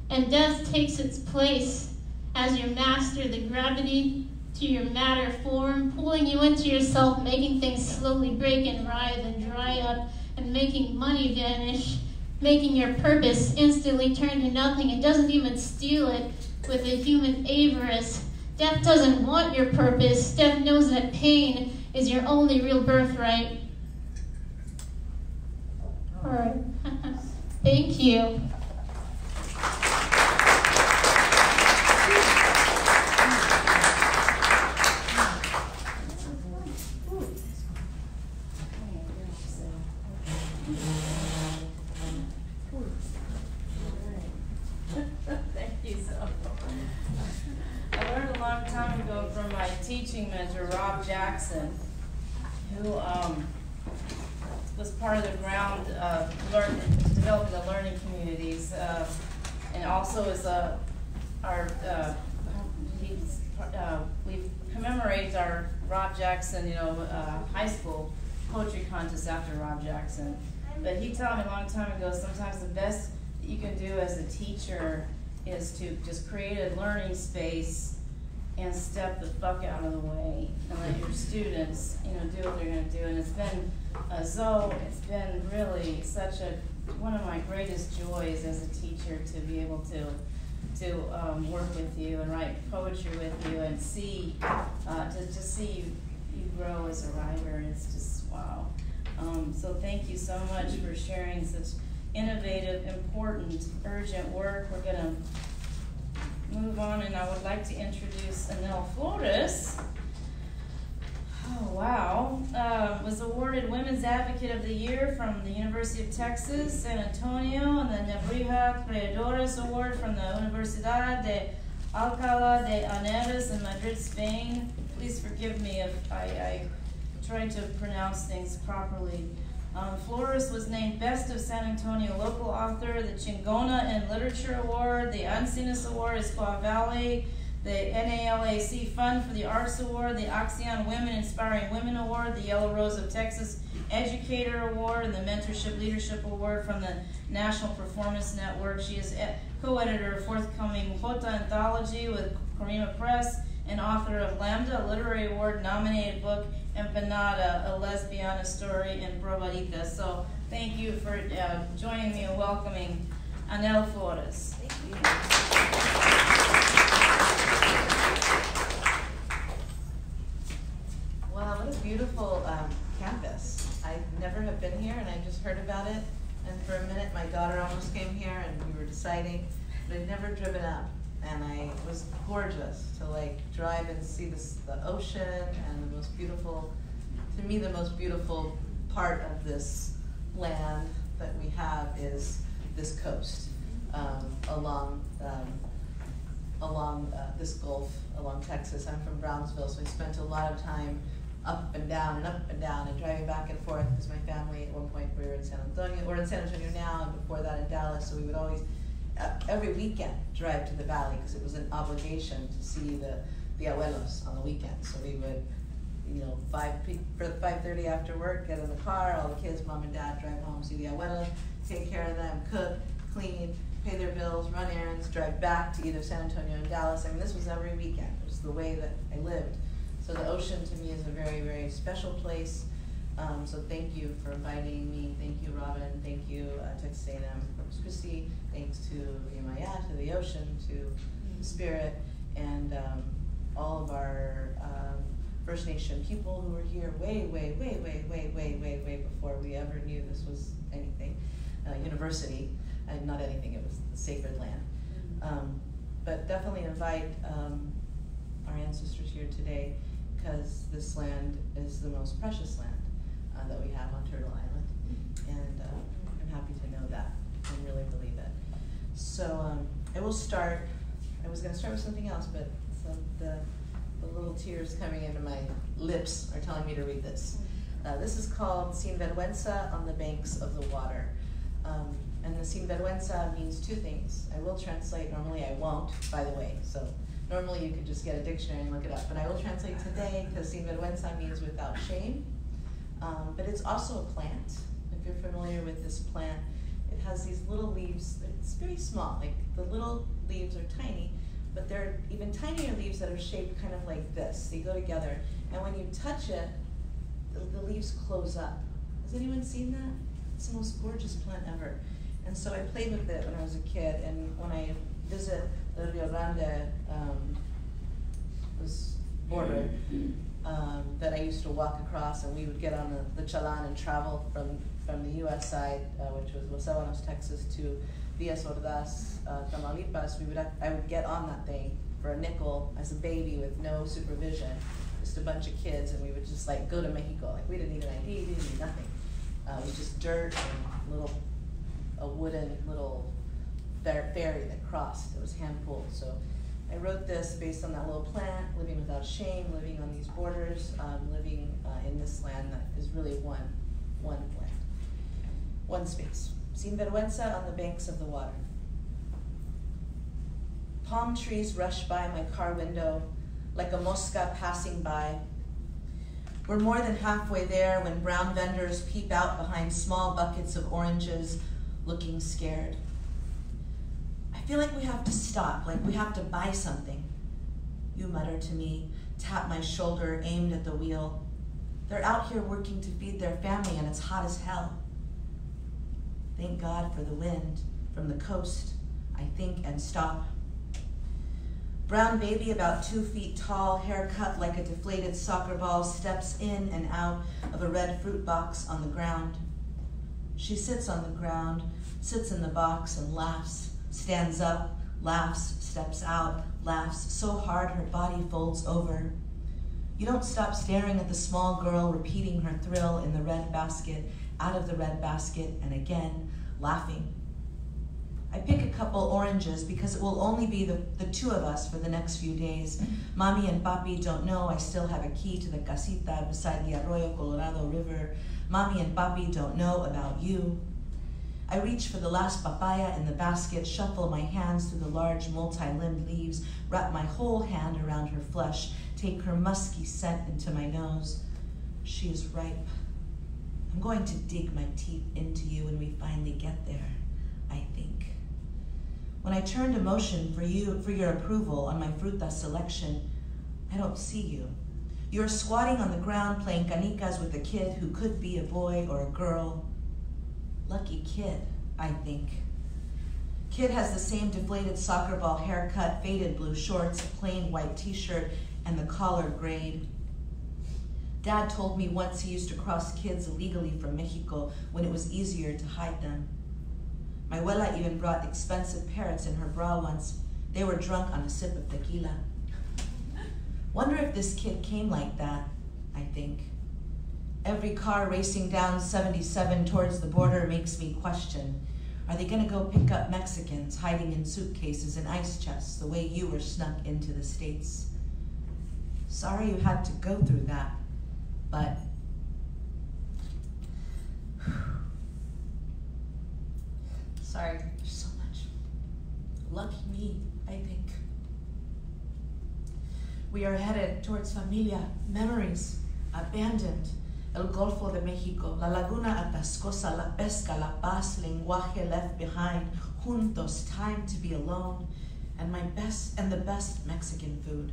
And death takes its place as your master, the gravity to your matter form, pulling you into yourself, making things slowly break and writhe and dry up, and making money vanish making your purpose instantly turn to nothing. It doesn't even steal it with a human avarice. Death doesn't want your purpose. Death knows that pain is your only real birthright. All right. <laughs> Thank you.
Rob Jackson, who, um, was part of the ground, uh, learn, developing the learning communities, uh, and also is, uh, our, uh, uh, we commemorate our Rob Jackson, you know, uh, high school poetry contest after Rob Jackson. But he told me a long time ago, sometimes the best that you can do as a teacher is to just create a learning space and step the fuck out of the way and let your students, you know, do what they're gonna do. And it's been, uh, Zoe, it's been really such a, one of my greatest joys as a teacher to be able to, to, um, work with you and write poetry with you and see, uh, to see you, you grow as a writer. It's just, wow. Um, so thank you so much for sharing such innovative, important, urgent work. We're gonna move on, and I would like to introduce Anel Flores. Oh, wow. Uh, was awarded Women's Advocate of the Year from the University of Texas, San Antonio, and the Nebrija Creadores Award from the Universidad de Alcalá de Henares in Madrid, Spain. Please forgive me if I, I try to pronounce things properly. Um, Flores was named Best of San Antonio Local Author, the Chingona in Literature Award, the Ancinous Award is Squaw Valley, the NALAC Fund for the Arts Award, the Oxyon Women Inspiring Women Award, the Yellow Rose of Texas Educator Award, and the Mentorship Leadership Award from the National Performance Network. She is co-editor of forthcoming Jota Anthology with Kórima Press and author of Lambda, literary award nominated book, Empanada, a lesbiana story in Probaditas. So thank you for uh, joining me and welcoming Anel Flores.
Wow, what a beautiful um, campus. I never have been here and I just heard about it. And for a minute, my daughter almost came here and we were deciding, but I'd never driven up. And I, it was gorgeous to like drive and see this, the ocean and the most beautiful, to me, the most beautiful part of this land that we have is this coast um, along um, along uh, this gulf, along Texas. I'm from Brownsville, so I spent a lot of time up and down and up and down and driving back and forth because my family at one point we were in San Antonio, we're in San Antonio now, and before that in Dallas. So we would always, every weekend, drive to the valley because it was an obligation to see the the abuelos on the weekend. So we would, you know, five for five thirty after work, get in the car, all the kids, mom and dad, drive home, see the abuelos, take care of them, cook, clean, pay their bills, run errands, drive back to either San Antonio and Dallas. I mean, this was every weekend. It was the way that I lived. So the ocean to me is a very, very special place. Um, so thank you for inviting me. Thank you, Robin. Thank you, uh, Texas A&M Corpus Thanks to Yemaya, to the ocean, to Spirit, and um, all of our um, First Nation people who were here way, way, way, way, way, way, way, way before we ever knew this was anything. Uh, university, and not anything. It was the sacred land. Um, but definitely invite um, our ancestors here today because this land is the most precious land uh, that we have on Turtle Island. And uh, I'm happy to know that and really believe it. So um, I will start. I was going to start with something else, but the, the little tears coming into my lips are telling me to read this. Uh, this is called Sinvergüenza on the Banks of the Water. Um, and the sinvergüenza means two things. I will translate, normally I won't, by the way. So normally you could just get a dictionary and look it up. But I will translate today because sinvergüenza means without shame. Um, but it's also a plant. If you're familiar with this plant, has these little leaves. It's very small. Like the little leaves are tiny, but they're even tinier leaves that are shaped kind of like this. They go together. And when you touch it, the, the leaves close up. Has anyone seen that? It's the most gorgeous plant ever. And so I played with it when I was a kid, and when I visit the Rio Grande um, this border um, that I used to walk across, and we would get on the, the Chalan and travel from, from the U.S. side, uh, which was Los Ebanos, Texas, to Diaz Ordaz, uh, Tamaulipas. We would I would get on that thing for a nickel as a baby with no supervision, just a bunch of kids, and we would just like go to Mexico. Like we didn't need an ID, we didn't need nothing. Uh, it was just dirt and little a wooden little fer- ferry that crossed. It was hand pulled. So I wrote this based on that little plant, living without shame, living on these borders, um, living uh, in this land that is really one, one one space. Sin vergüenza on the banks of the water. Palm trees rush by my car window like a mosca passing by. We're more than halfway there when brown vendors peep out behind small buckets of oranges, looking scared. I feel like we have to stop, like we have to buy something. You mutter to me, tap my shoulder, aimed at the wheel. They're out here working to feed their family, and it's hot as hell. Thank God for the wind from the coast. I think and stop. Brown baby, about two feet tall, hair cut like a deflated soccer ball, steps in and out of a red fruit box on the ground. She sits on the ground, sits in the box and laughs, stands up, laughs, steps out, laughs so hard her body folds over. You don't stop staring at the small girl repeating her thrill in the red basket, out of the red basket, and again, laughing. I pick a couple oranges because it will only be the, the two of us for the next few days. Mommy and Papi don't know I still have a key to the casita beside the Arroyo Colorado River. Mommy and Papi don't know about you. I reach for the last papaya in the basket, shuffle my hands through the large multi-limbed leaves, wrap my whole hand around her flesh, take her musky scent into my nose. She is ripe. I'm going to dig my teeth into you when we finally get there, I think. When I turned a motion for you for your approval on my fruta selection, I don't see you. You're squatting on the ground playing canicas with a kid who could be a boy or a girl. Lucky kid, I think. Kid has the same deflated soccer ball haircut, faded blue shorts, plain white t-shirt, and the collar grayed. Dad told me once he used to cross kids illegally from Mexico when it was easier to hide them. My abuela even brought expensive parrots in her bra once. They were drunk on a sip of tequila. Wonder if this kid came like that, I think. Every car racing down 77 towards the border makes me question are they going to go pick up Mexicans hiding in suitcases and ice chests the way you were snuck into the States? Sorry you had to go through that, but sorry, there's so much. Lucky me, I think. We are headed towards familia, memories, abandoned. El Golfo de Mexico, la laguna atascosa, la pesca, la paz, lenguaje left behind, juntos, time to be alone, and my best and the best Mexican food.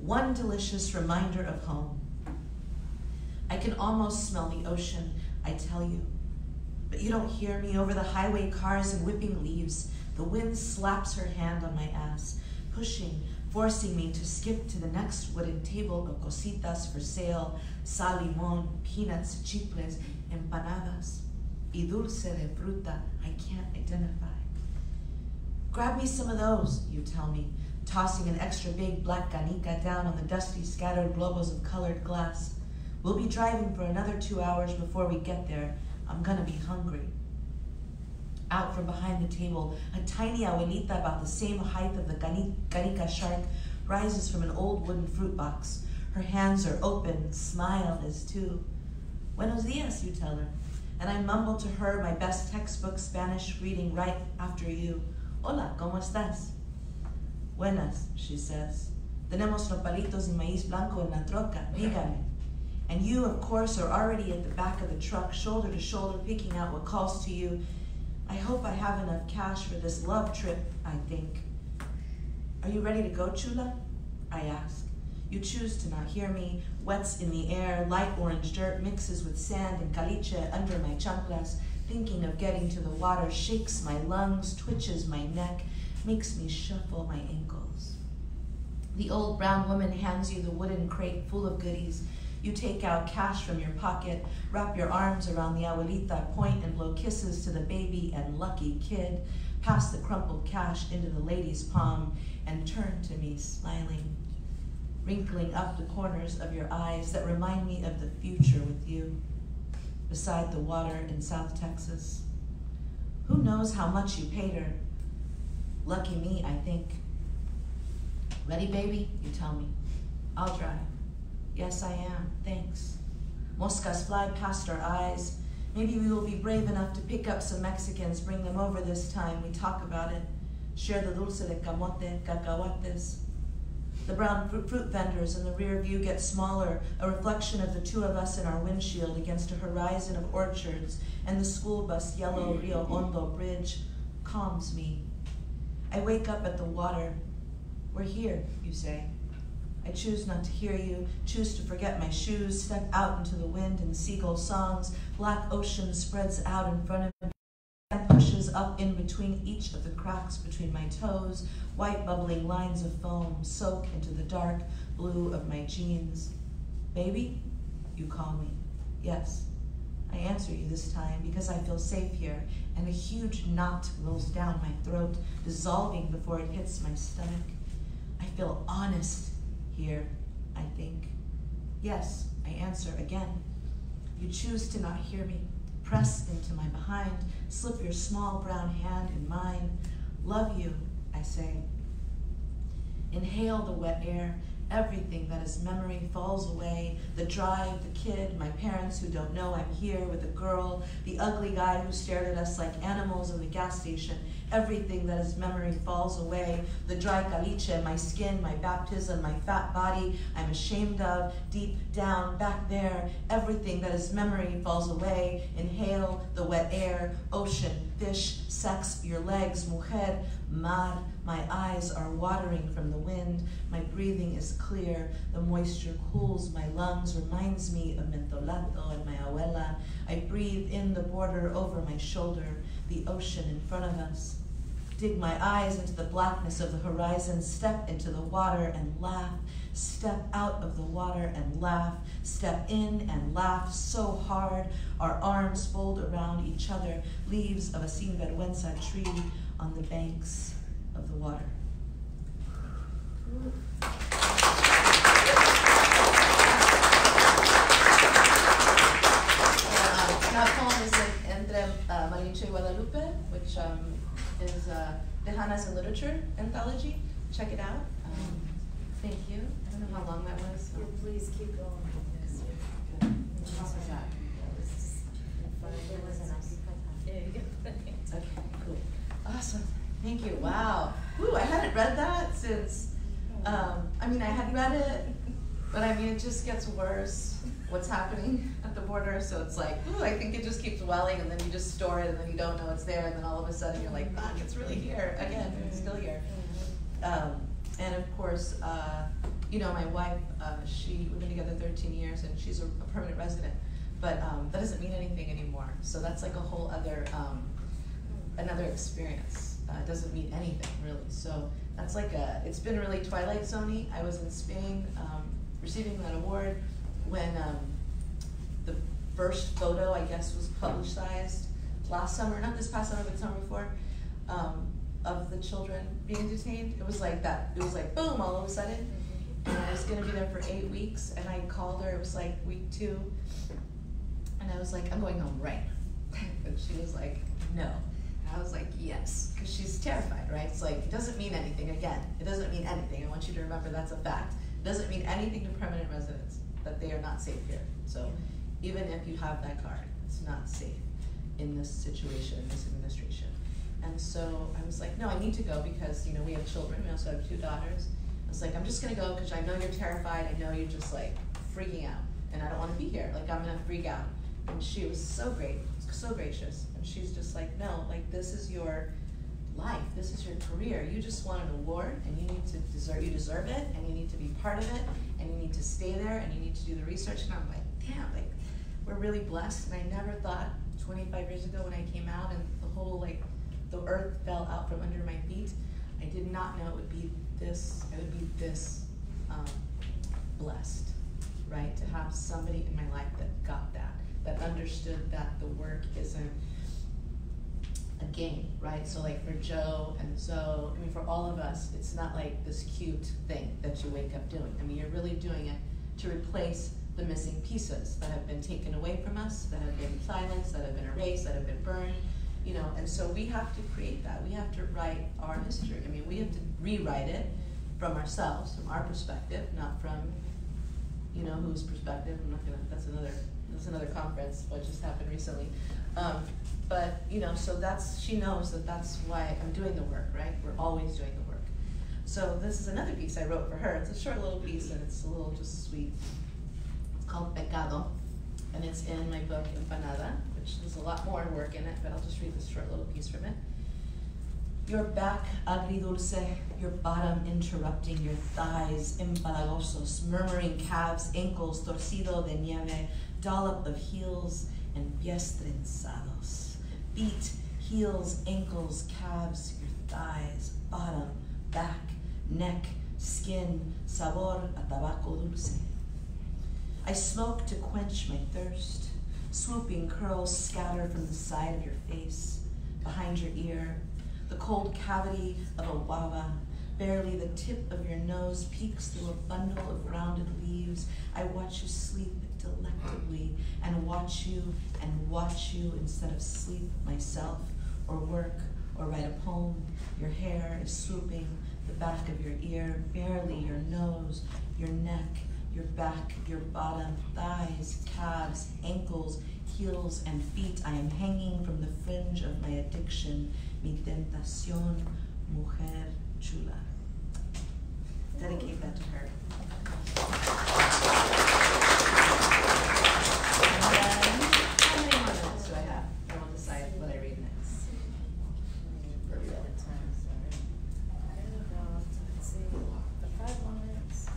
One delicious reminder of home. I can almost smell the ocean, I tell you. But you don't hear me over the highway cars and whipping leaves. The wind slaps her hand on my ass, pushing, forcing me to skip to the next wooden table of cositas for sale, sal limon, peanuts, chicles, empanadas, y dulce de fruta I can't identify. Grab me some of those, you tell me, tossing an extra big black canica down on the dusty scattered globos of colored glass. We'll be driving for another two hours before we get there. I'm gonna be hungry. Out from behind the table, a tiny abuelita about the same height of the canica shark rises from an old wooden fruit box. Her hands are open, smile is too. Buenos dias, you tell her. And I mumble to her my best textbook Spanish reading right after you. Hola, ¿cómo estás? Buenas, she says. Tenemos nopalitos y maíz blanco en la troca, dígame. And you, of course, are already at the back of the truck, shoulder to shoulder, picking out what calls to you. I hope I have enough cash for this love trip, I think. Are you ready to go, Chula? I ask. You choose to not hear me. Wets in the air, light orange dirt mixes with sand and caliche under my chanclas. Thinking of getting to the water shakes my lungs, twitches my neck, makes me shuffle my ankles. The old brown woman hands you the wooden crate full of goodies. You take out cash from your pocket, wrap your arms around the abuelita, point and blow kisses to the baby and lucky kid, pass the crumpled cash into the lady's palm, and turn to me smiling, wrinkling up the corners of your eyes that remind me of the future with you, beside the water in South Texas. Who knows how much you paid her? Lucky me, I think. Ready, baby? You tell me. I'll drive. Yes, I am. Thanks. Moscas fly past our eyes. Maybe we will be brave enough to pick up some Mexicans, bring them over this time. We talk about it. Share the dulce de camote, cacahuates. The brown fruit, vendors in the rear view get smaller, a reflection of the two of us in our windshield against a horizon of orchards, and the school bus yellow Rio Hondo bridge calms me. I wake up at the water. We're here, you say. I choose not to hear you, choose to forget my shoes, step out into the wind and seagull songs. Black ocean spreads out in front of me and pushes up in between each of the cracks between my toes. White bubbling lines of foam soak into the dark blue of my jeans. Baby, you call me. Yes. I answer you this time because I feel safe here, and a huge knot rolls down my throat, dissolving before it hits my stomach. I feel honest here, I think. Yes, I answer again. You choose to not hear me. Press into my behind, slip your small brown hand in mine. Love you, I say. Inhale the wet air. Everything that is memory falls away. The drive, the kid, my parents who don't know I'm here with a girl, the ugly guy who stared at us like animals in the gas station. Everything that is memory falls away. The dry caliche, my skin, my baptism, my fat body I'm ashamed of, deep down, back there. Everything that is memory falls away. Inhale the wet air, ocean, fish, sex, your legs, mujer, mar, my eyes are watering from the wind. My breathing is clear. The moisture cools my lungs, reminds me of mentolato and my abuela. I breathe in the border over my shoulder, the ocean in front of us. Dig my eyes into the blackness of the horizon, step into the water and laugh. Step out of the water and laugh. Step in and laugh so hard. Our arms fold around each other, leaves of a sinvergüenza tree on the banks of the water. That poem is Entre uh, Malinche Guadalupe, which um, is uh, Tejanas in Literature anthology. Check it out. Um, thank you. I don't know how long that was.
Yeah, Please keep going.
Good. What else was that?
It was a nice. There you go.
Okay, cool. Awesome. Thank you. Wow. Ooh, I hadn't read that since, um, I mean, I had read it, but I mean, it just gets worse what's happening at the border. So it's like, ooh, I think it just keeps welling and then you just store it and then you don't know it's there and then all of a sudden you're like, fuck, it's really here again. It's still here. Um, and of course, uh, you know, my wife, uh, she, we've been together 13 years and she's a, a permanent resident, but um, that doesn't mean anything anymore. So that's like a whole other, um, another experience. Uh, it doesn't mean anything really. So that's like a, it's been really Twilight Zone I was in Spain um, receiving that award when um, first photo, I guess, was publicized last summer, not this past summer, but summer before, um, of the children being detained. It was like that, it was like boom, all of a sudden. And I was gonna be there for eight weeks, and I called her, it was like week two, and I was like, I'm going home right. <laughs> and she was like, no. I was like, yes, because she's terrified, right? It's like, it doesn't mean anything, again, it doesn't mean anything. I want you to remember that's a fact. It doesn't mean anything to permanent residents that they are not safe here. So even if you have that card, it's not safe in this situation, in this administration. And so I was like, no, I need to go because, you know, we have children, we also have two daughters. I was like, I'm just gonna go because I know you're terrified, I know you're just like freaking out, and I don't wanna be here, like I'm gonna freak out. And she was so great, so gracious, and she's just like, no, like this is your life, this is your career, you just won an award, and you need to deserve, you deserve it, and you need to be part of it, and you need to stay there, and you need to do the research, and I'm like, damn, like, we're really blessed, and I never thought twenty-five years ago when I came out and the whole, like, the earth fell out from under my feet, I did not know it would be this, it would be this, um, blessed, right? To have somebody in my life that got that, that understood that the work isn't a game, right? So like for Jo and Zoe, I mean, for all of us, it's not like this cute thing that you wake up doing. I mean, you're really doing it to replace the missing pieces that have been taken away from us, that have been silenced, that have been erased, that have been burned, you know, and so we have to create that. We have to write our history. I mean, we have to rewrite it from ourselves, from our perspective, not from, you know, whose perspective. I'm not gonna. That's another. That's another conference. What just happened recently. Um, but you know, so that's she knows that that's why I'm doing the work, right? We're always doing the work. So this is another piece I wrote for her. It's a short little piece and it's a little just sweet. Called Pecado, and it's in my book Empanada, which there's a lot more work in it, but I'll just read this short little piece from it. Your back agridulce, your bottom interrupting your thighs empalagosos, murmuring calves, ankles torcido de nieve, dollop of heels and pies trenzados. Feet, heels, ankles, calves, your thighs, bottom, back, neck, skin, sabor a tabaco dulce. I smoke to quench my thirst. Swooping curls scatter from the side of your face, behind your ear, the cold cavity of a guava. Barely the tip of your nose peeks through a bundle of rounded leaves. I watch you sleep delectably and watch you and watch you instead of sleep myself or work or write a poem. Your hair is swooping the back of your ear, barely your nose, your neck, your back, your bottom, thighs, calves, ankles, heels, and feet. I am hanging from the fringe of my addiction. Mi tentación, mujer chula. Dedicate that to her. And then, how many more minutes do I have? I will decide what I read next.
For real time, sorry. I don't know, let's see, the five more minutes.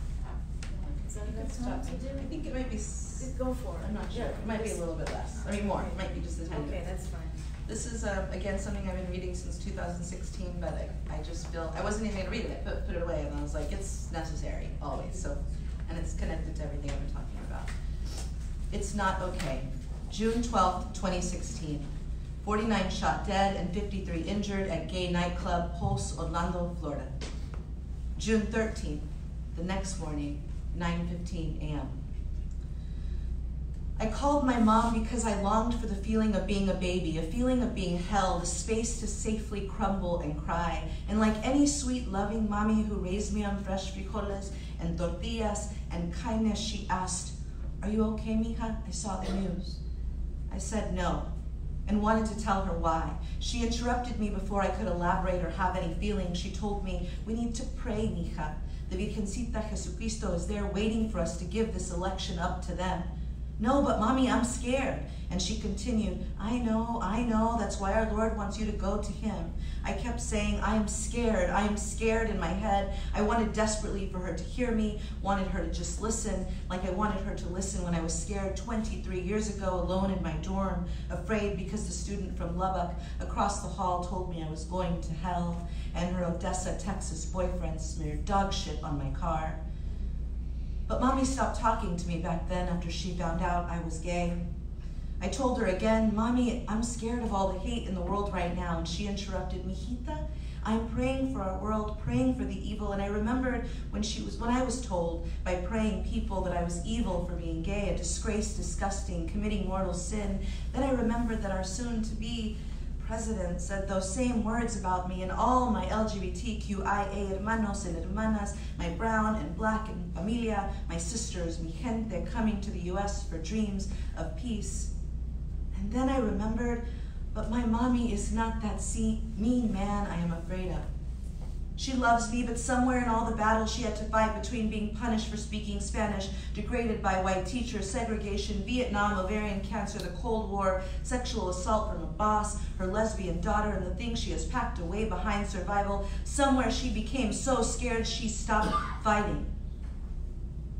Is that enough time to do?
I think it might be, s-
Go for it.
I'm not sure, it might be a little bit less, I mean more, it might be just a tiny bit.
Okay, that's fine.
This is, uh, again, something I've been reading since two thousand sixteen, but I, I just feel, I wasn't even gonna read it, I put, put it away, and I was like, it's necessary, always, so, and it's connected to everything I've been talking about. It's not okay. June twelfth, twenty sixteen. Forty-nine shot dead and fifty-three injured at gay nightclub Pulse, Orlando, Florida. June thirteenth, the next morning, nine fifteen AM. I called my mom because I longed for the feeling of being a baby, a feeling of being held, a space to safely crumble and cry. And like any sweet, loving mommy who raised me on fresh frijoles and tortillas and kindness, she asked, Are you okay, mija? I saw the news. I said no and wanted to tell her why. She interrupted me before I could elaborate or have any feelings. She told me, We need to pray, mija. The Virgencita Jesucristo is there waiting for us to give this election up to them. No, but mommy, I'm scared. And she continued, I know, I know, that's why our Lord wants you to go to him. I kept saying, I am scared, I am scared in my head. I wanted desperately for her to hear me, wanted her to just listen, like I wanted her to listen when I was scared 23 years ago, alone in my dorm, afraid because the student from Lubbock across the hall told me I was going to hell, and her Odessa, Texas boyfriend smeared dog shit on my car. But mommy stopped talking to me back then after she found out I was gay. I told her again, Mommy, I'm scared of all the hate in the world right now. And she interrupted, Mijita, I'm praying for our world, praying for the evil. And I remembered when she was when I was told by praying people that I was evil for being gay, a disgrace, disgusting, committing mortal sin. Then I remembered that our soon-to-be president said those same words about me and all my LGBTQIA hermanos and hermanas, my brown and black and familia, my sisters, mi gente coming to the US for dreams of peace. And then I remembered, but my mommy is not that mean man I am afraid of. She loves me, but somewhere in all the battles she had to fight between being punished for speaking Spanish, degraded by white teachers, segregation, Vietnam, ovarian cancer, the Cold War, sexual assault from a boss, her lesbian daughter, and the things she has packed away behind survival, somewhere she became so scared she stopped fighting.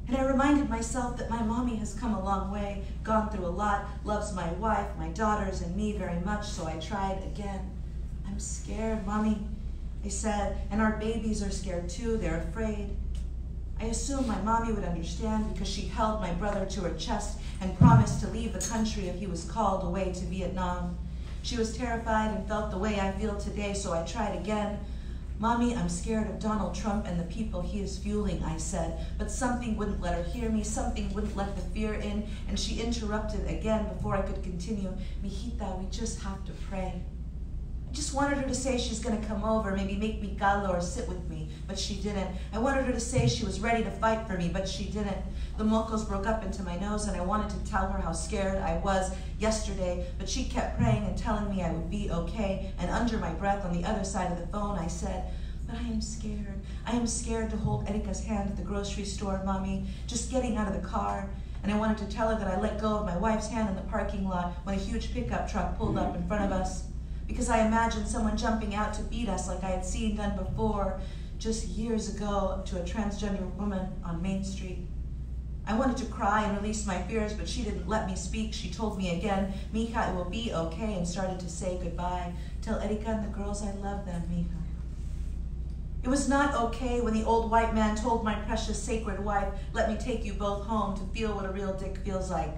And I reminded myself that my mommy has come a long way, gone through a lot, loves my wife, my daughters, and me very much, so I tried again. I'm scared, mommy, I said, and our babies are scared too, they're afraid. I assumed my mommy would understand because she held my brother to her chest and promised to leave the country if he was called away to Vietnam. She was terrified and felt the way I feel today, so I tried again. Mommy, I'm scared of Donald Trump and the people he is fueling, I said, but something wouldn't let her hear me, something wouldn't let the fear in, and she interrupted again before I could continue. Mijita, we just have to pray. Just wanted her to say she's going to come over, maybe make me galo or sit with me, but she didn't. I wanted her to say she was ready to fight for me, but she didn't. The mocos broke up into my nose, and I wanted to tell her how scared I was yesterday, but she kept praying and telling me I would be okay. And under my breath on the other side of the phone, I said, but I am scared. I am scared to hold Erika's hand at the grocery store, Mommy, just getting out of the car. And I wanted to tell her that I let go of my wife's hand in the parking lot when a huge pickup truck pulled up in front of us. Because I imagined someone jumping out to beat us like I had seen done before, just years ago, to a transgender woman on Main Street. I wanted to cry and release my fears, but she didn't let me speak. She told me again, Mija, it will be okay, and started to say goodbye. Tell Erika and the girls I love them, Mija. It was not okay when the old white man told my precious sacred wife, let me take you both home to feel what a real dick feels like.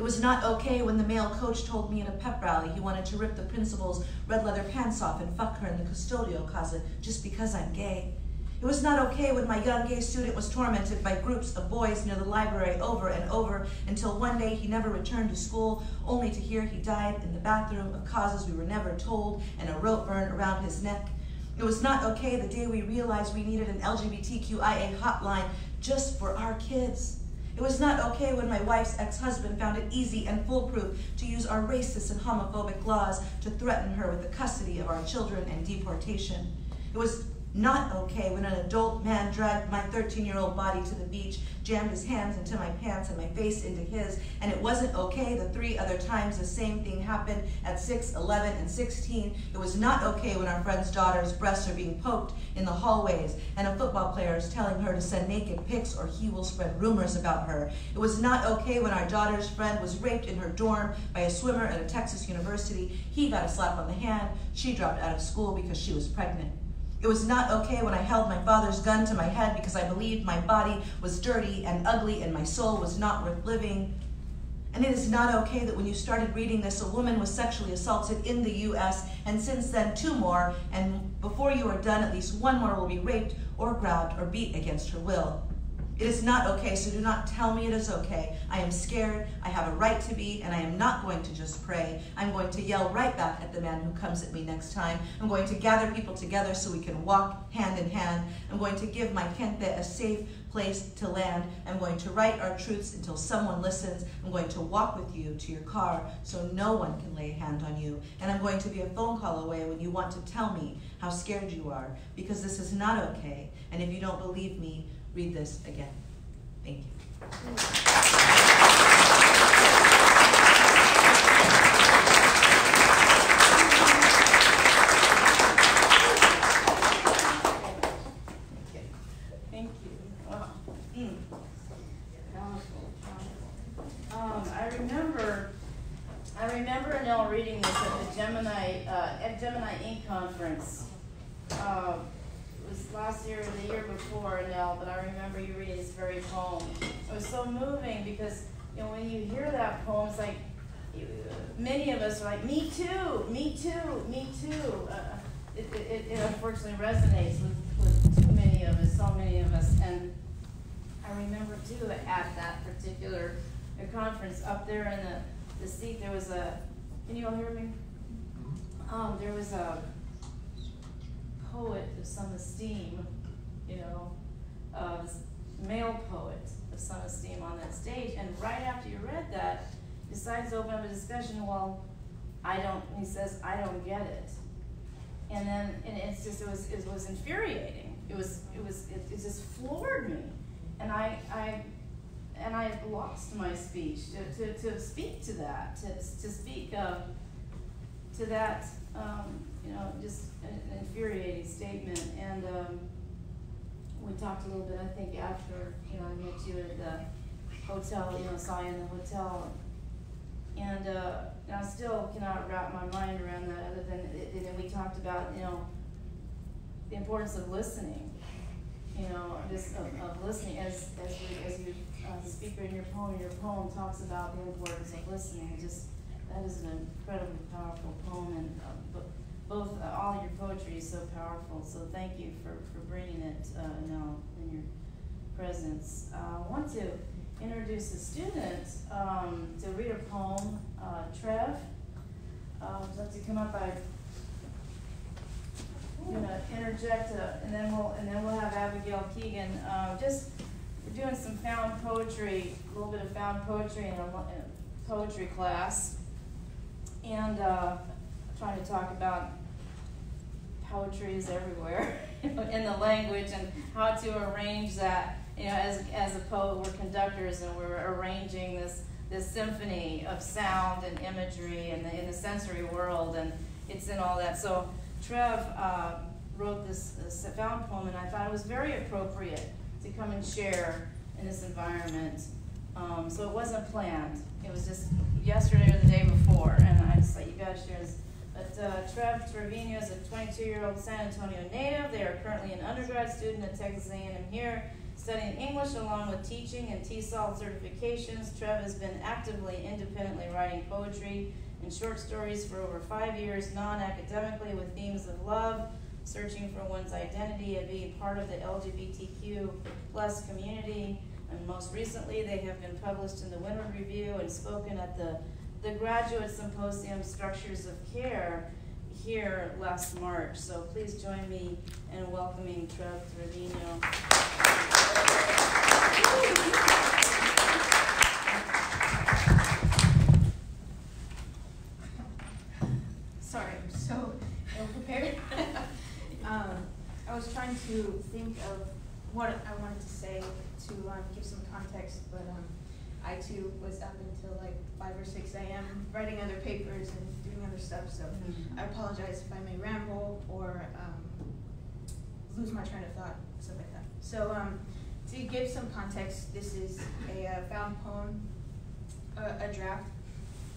It was not okay when the male coach told me in a pep rally he wanted to rip the principal's red leather pants off and fuck her in the custodial closet just because I'm gay. It was not okay when my young gay student was tormented by groups of boys near the library over and over until one day he never returned to school, only to hear he died in the bathroom of causes we were never told and a rope burn around his neck. It was not okay the day we realized we needed an LGBTQIA hotline just for our kids. It was not okay when my wife's ex-husband found it easy and foolproof to use our racist and homophobic laws to threaten her with the custody of our children and deportation. It was not okay when an adult man dragged my 13 year old body to the beach, jammed his hands into my pants and my face into his, and it wasn't okay the three other times the same thing happened at 6, 11, and 16. It was not okay when our friend's daughter's breasts are being poked in the hallways and a football player is telling her to send naked pics or he will spread rumors about her. It was not okay when our daughter's friend was raped in her dorm by a swimmer at a Texas university. He got a slap on the hand. She dropped out of school because she was pregnant. It was not okay when I held my father's gun to my head because I believed my body was dirty and ugly and my soul was not worth living. And it is not okay that when you started reading this, a woman was sexually assaulted in the US, and since then, two more, and before you are done, at least one more will be raped or grabbed or beat against her will. It is not okay, so do not tell me it is okay. I am scared, I have a right to be, and I am not going to just pray. I'm going to yell right back at the man who comes at me next time. I'm going to gather people together so we can walk hand in hand. I'm going to give my gente a safe place to land. I'm going to write our truths until someone listens. I'm going to walk with you to your car so no one can lay a hand on you. And I'm going to be a phone call away when you want to tell me how scared you are, because this is not okay. And if you don't believe me, read this again. Thank you.
Thank you. Wow. Mm. Powerful. Um, I remember, I remember Anel reading this at the Gemini, uh, at Gemini Ink. conference. It was last year or the year before, Anel, but I remember you reading this very poem. It was so moving because, you know, when you hear that poem, it's like, you, many of us are like, me too, me too, me too. Uh, it, it, it unfortunately resonates with, with too many of us, so many of us. And I remember too at that particular conference up there in the, the seat, there was a, can you all hear me? Um, there was a poet of some esteem, you know, uh, male poet of some esteem on that stage. And right after you read that, decides to open up a discussion. Well, I don't, he says, I don't get it. And then, and it's just, it was, it was infuriating. It was, it was, it, it just floored me. And I, I, and I lost my speech to, to, to speak to that, to, to speak uh, to that, um, you know, just infuriating statement. And um, we talked a little bit, I think, after, you know, I met you at the hotel, you know, saw you in the hotel. And, uh, I still cannot wrap my mind around that other than, and we talked about, you know, the importance of listening, you know, just of, of listening as, as you, as you, uh, speaker in your poem, your poem talks about the importance of listening. Just, that is an incredibly powerful poem and, uh, bo- both, uh, all your poetry is so powerful. So thank you for, for bringing it, uh, now in your presence. Uh, I want to introduce a student, um, to read a poem, uh, Trev. Uh, would you like to come up? I'm gonna interject, uh, and then we'll, and then we'll have Abigail Keegan, uh, just, we're doing some found poetry, a little bit of found poetry in a, in a poetry class. And, uh, trying to talk about poetry is everywhere <laughs> in the language and how to arrange that. You know, as, as a poet, we're conductors and we're arranging this, this symphony of sound and imagery in the, in the sensory world and it's in all that. So Trev uh, wrote this, this found poem and I thought it was very appropriate to come and share in this environment. Um, so it wasn't planned. It was just yesterday or the day before and I just thought you gotta share this. Uh, Trev Trevino is a 22-year-old San Antonio native. They are currently an undergrad student at Texas A&M here, studying English along with teaching and TESOL certifications. Trev has been actively, independently writing poetry and short stories for over five years, non-academically, with themes of love, searching for one's identity, and being part of the LGBTQ plus community. And most recently, they have been published in the Windward Review and spoken at the the graduate symposium structures of care here last March. So please join me in welcoming Trev Trevino.
Sorry, I'm so ill prepared. <laughs> um, I was trying to think of what I wanted to say to um, give some context, but um, I too was up until like five or six a.m. writing other papers and doing other stuff. So I apologize if I may ramble or um, lose my train of thought, stuff like that. So um, to give some context, this is a uh, found poem, a, a draft.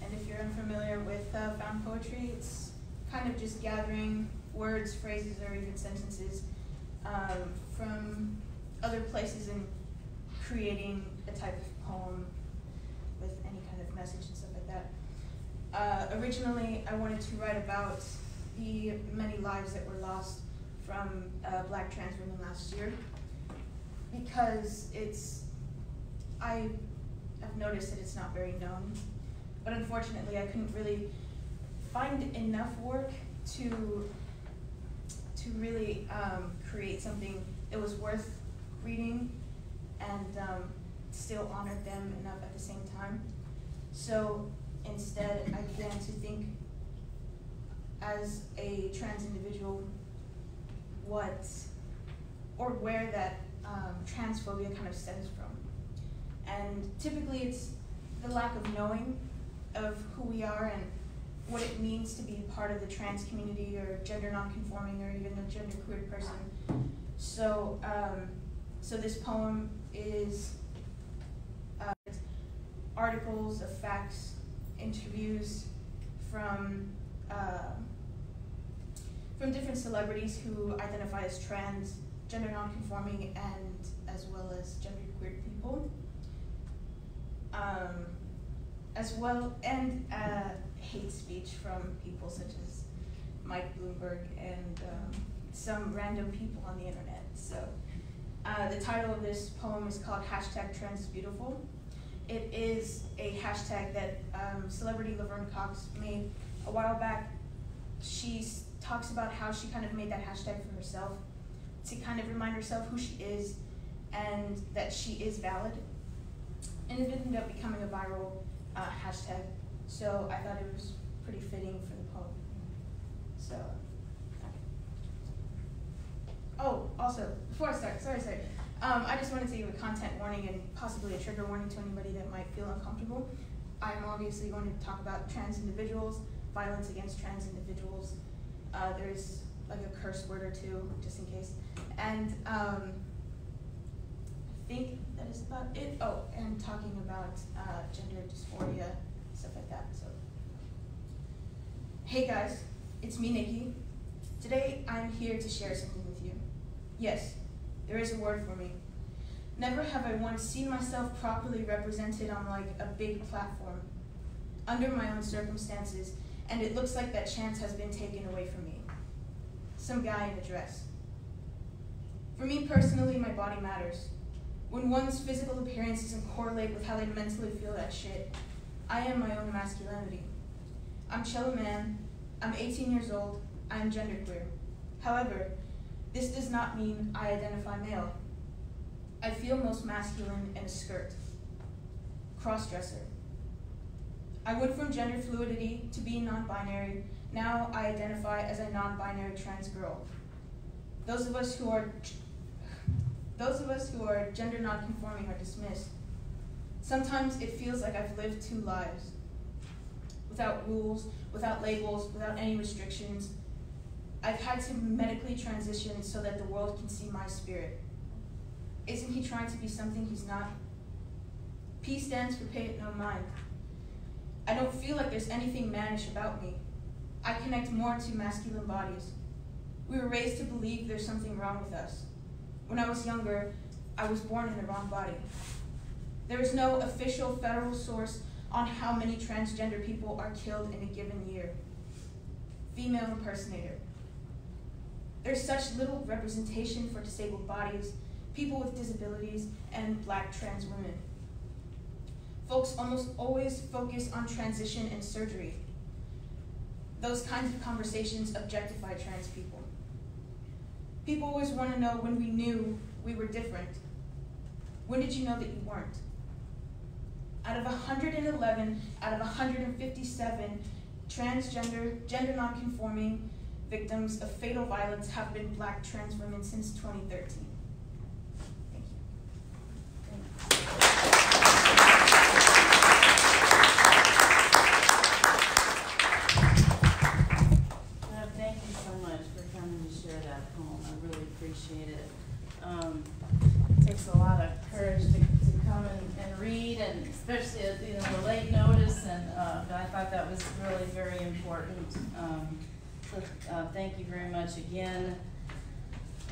And if you're unfamiliar with uh, found poetry, it's kind of just gathering words, phrases, or even sentences um, from other places and creating a type of poem with any kind of message and stuff like that. Uh, originally, I wanted to write about the many lives that were lost from uh, black trans women last year because it's, I have noticed that it's not very known. But unfortunately, I couldn't really find enough work to to really um, create something that was worth reading and um, still honored them enough at the same time. So instead, I began to think as a trans individual what or where that um, transphobia kind of stems from. And typically, it's the lack of knowing of who we are and what it means to be part of the trans community or gender nonconforming or even a gender queer person. So, um, so this poem is articles of facts, interviews from uh, from different celebrities who identify as trans, gender nonconforming, and as well as gender queer people. Um, as well, and uh, hate speech from people such as Mike Bloomberg and um, some random people on the internet. So, uh, the title of this poem is called hashtag Trans Beautiful. It is a hashtag that um, celebrity Laverne Cox made a while back. She talks about how she kind of made that hashtag for herself to kind of remind herself who she is and that she is valid. And it ended up becoming a viral uh, hashtag. So I thought it was pretty fitting for the poem. So. Oh, also, before I start, sorry, sorry. Um, I just wanted to give a content warning and possibly a trigger warning to anybody that might feel uncomfortable. I'm obviously going to talk about trans individuals, violence against trans individuals. Uh, there's like a curse word or two, just in case. And um, I think that is about it. Oh, and talking about uh, gender dysphoria, stuff like that. So, hey guys, it's me, Nikki. Today I'm here to share something with you. Yes, there is a word for me. Never have I once seen myself properly represented on like a big platform, under my own circumstances, and it looks like that chance has been taken away from me. Some guy in a dress. For me personally, my body matters. When one's physical appearance doesn't correlate with how they mentally feel that shit, I am my own masculinity. I'm Chella Man, I'm 18 years old, I'm genderqueer. However, This does not mean I identify male. I feel most masculine in a skirt. Crossdresser. I went from gender fluidity to being non binary. Now I identify as a non binary trans girl. Those of us who are those of us who are gender non-conforming are dismissed. Sometimes it feels like I've lived two lives. Without rules, without labels, without any restrictions. I've had to medically transition so that the world can see my spirit. Isn't he trying to be something he's not? P stands for pay it no mind. I don't feel like there's anything mannish about me. I connect more to masculine bodies. We were raised to believe there's something wrong with us. When I was younger, I was born in the wrong body. There is no official federal source on how many transgender people are killed in a given year. Female impersonator. There's such little representation for disabled bodies, people with disabilities, and black trans women. Folks almost always focus on transition and surgery. Those kinds of conversations objectify trans people. People always want to know when we knew we were different. When did you know that you weren't? Out of 111, out of 157 transgender, gender nonconforming victims of fatal violence have been black trans women since 2013. Thank
Uh, Thank you so much for coming to share that poem. I really appreciate it. Um, it takes a lot of courage to, come and, read and especially at, you know, the late notice and, uh, I thought that was really very important. Um, uh, thank you very much again.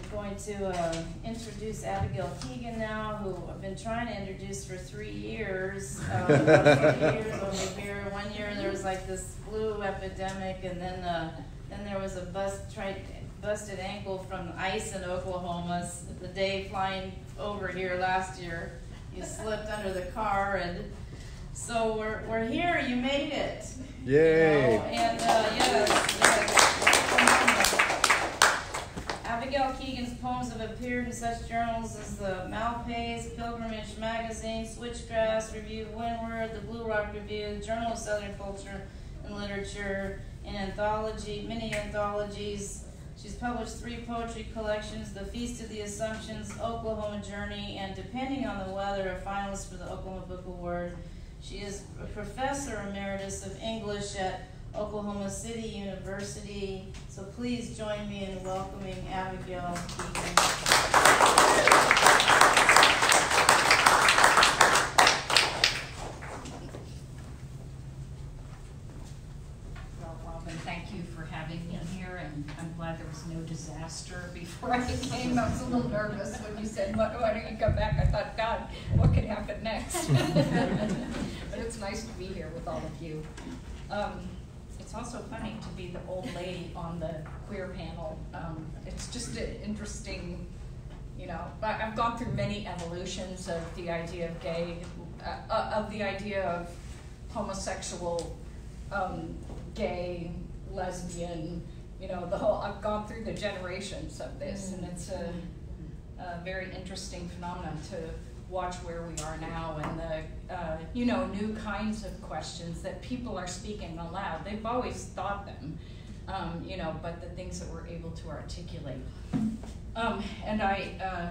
I'm going to, uh, introduce Abigail Keegan now, who I've been trying to introduce for three years. Um, about three years over here. One year there was like this flu epidemic and then, uh, then there was a bust, tried, busted ankle from ice in Oklahoma, the day flying over here last year. You slipped under the car and, so we're, we're here, you made it. you
Yay.
know, And, uh, yes, yes. Abigail Keegan's poems have appeared in such journals as the Malpaís, Pilgrimage Magazine, Switchgrass Review, Windward, the Blue Rock Review, Journal of Southern Culture and Literature, and anthology, many anthologies. She's published three poetry collections, The Feast of the Assumptions, Oklahoma Journey, and depending on the weather, a finalist for the Oklahoma Book Award. She is a professor emeritus of English at Oklahoma City University. So please join me in welcoming Abigail.
Well, Robin, thank you for having me here, and I'm glad there was no disaster before I came. I was a little nervous when you said, why why don't you come back? I thought, God, what could happen next? <laughs> But it's nice to be here with all of you. Um, It's also funny to be the old lady on the queer panel. Um, It's just an interesting, you know, I've gone through many evolutions of the idea of gay, uh, uh, of the idea of homosexual, um, gay, lesbian, you know, the whole, I've gone through the generations of this, and it's a, a very interesting phenomenon to watch where we are now and the, uh, you know, new kinds of questions that people are speaking aloud. They've always thought them, um, you know, but the things that we're able to articulate. Um, and I, uh,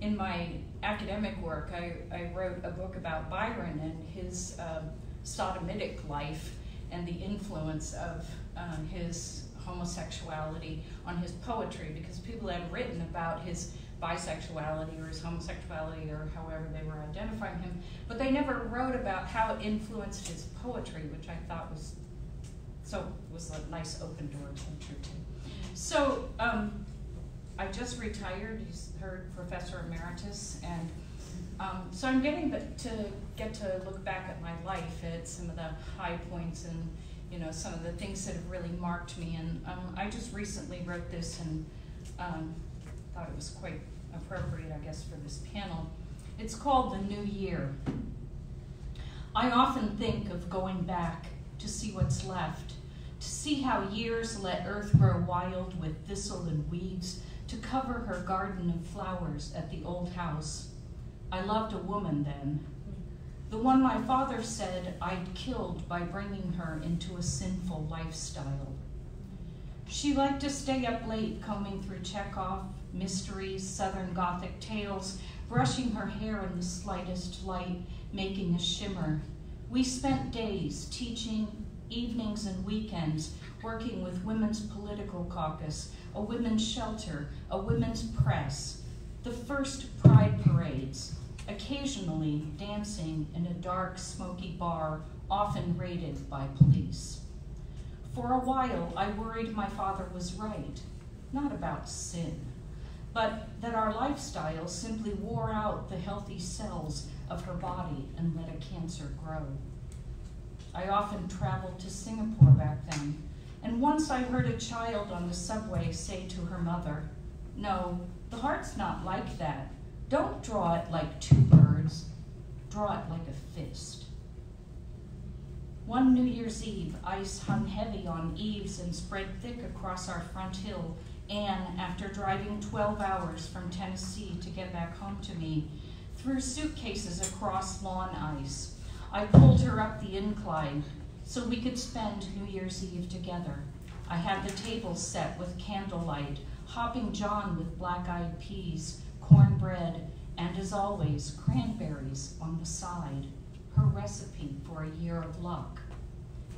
in my academic work, I, I wrote a book about Byron and his um, sodomitic life and the influence of um, his homosexuality on his poetry because people had written about his bisexuality or his homosexuality or however they were identifying him, but they never wrote about how it influenced his poetry, which I thought was so was a nice open door to. So um, I just retired. You heard Professor Emeritus, and um, so I'm getting to get to look back at my life at some of the high points and you know some of the things that have really marked me. And um, I just recently wrote this and um, thought it was quite appropriate, I guess, for this panel. It's called The New Year. I often think of going back to see what's left, to see how years let earth grow wild with thistle and weeds, to cover her garden of flowers at the old house. I loved a woman then, the one my father said I'd killed by bringing her into a sinful lifestyle. She liked to stay up late combing through Chekhov, mysteries, Southern Gothic tales, brushing her hair in the slightest light, making a shimmer. We spent days teaching, evenings and weekends, working with Women's Political Caucus, a women's shelter, a women's press, the first pride parades, occasionally dancing in a dark, smoky bar, often raided by police. For a while, I worried my father was right, not about sin, but that our lifestyle simply wore out the healthy cells of her body and let a cancer grow. I often traveled to Singapore back then, and once I heard a child on the subway say to her mother, No, the heart's not like that. Don't draw it like two birds, draw it like a fist. One New Year's Eve, ice hung heavy on eaves and spread thick across our front hill. Anne, after driving 12 hours from Tennessee to get back home to me, threw suitcases across lawn ice. I pulled her up the incline so we could spend New Year's Eve together. I had the table set with candlelight, hopping John with black eyed cornbread, and as always, cranberries on the side her recipe for a year of luck.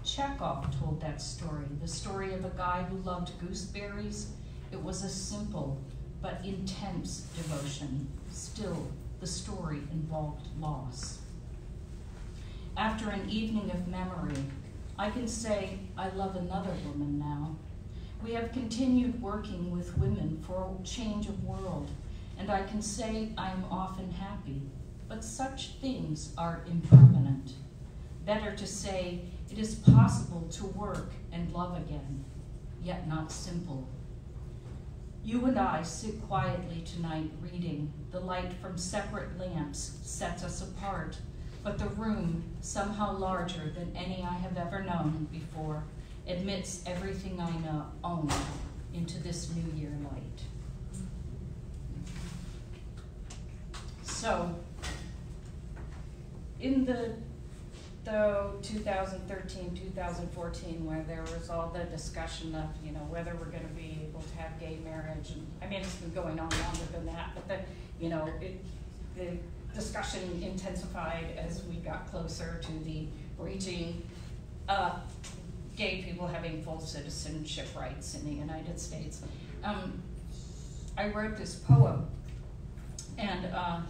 Chekhov told that story, the story of a guy who loved gooseberries. It was a simple but intense devotion. Still, the story involved loss. After an evening of memory, I can say I love another woman now. We have continued working with women for a change of world, and I can say I am often happy but such things are impermanent. Better to say, it is possible to work and love again, yet not simple. You and I sit quietly tonight reading. The light from separate lamps sets us apart, but the room, somehow larger than any I have ever known before, admits everything I know, own into this new year light. So, in the though 2013, 2014, where there was all the discussion of, you know, whether we're going to be able to have gay marriage, and I mean, it's been going on longer than that, but the, you know, it, the discussion intensified as we got closer to the reaching uh, gay people having full citizenship rights in the United States. Um, I wrote this poem, and uh,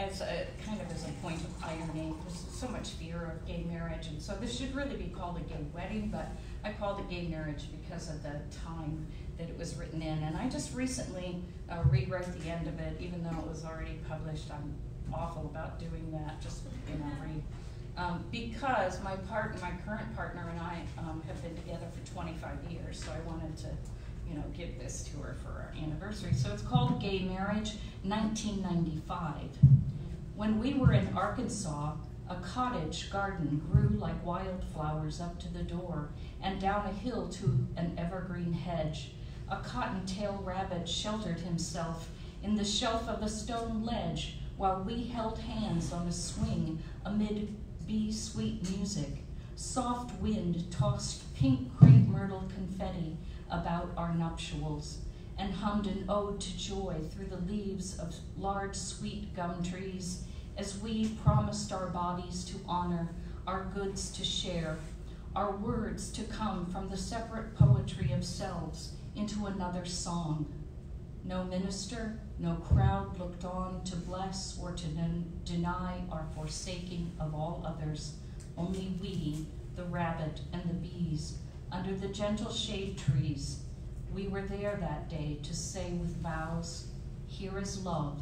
as a kind of as a point of irony, there's so much fear of gay marriage, and so this should really be called a gay wedding, but I called it gay marriage because of the time that it was written in. And I just recently uh, rewrote the end of it, even though it was already published. I'm awful about doing that, just you know. Um, because my part, my current partner and I um, have been together for 25 years, so I wanted to you know, give this to her for our anniversary. So it's called Gay Marriage 1995. When we were in Arkansas, a cottage garden grew like wildflowers up to the door and down a hill to an evergreen hedge. A cottontail rabbit sheltered himself in the shelf of a stone ledge while we held hands on a swing amid bee sweet music. Soft wind tossed pink crepe myrtle confetti about our nuptials and hummed an ode to joy through the leaves of large sweet gum trees as we promised our bodies to honor, our goods to share, our words to come from the separate poetry of selves into another song. No minister, no crowd looked on to bless or to deny our forsaking of all others. Only we, the rabbit and the bees, under the gentle shade trees, we were there that day to say with vows, here is love,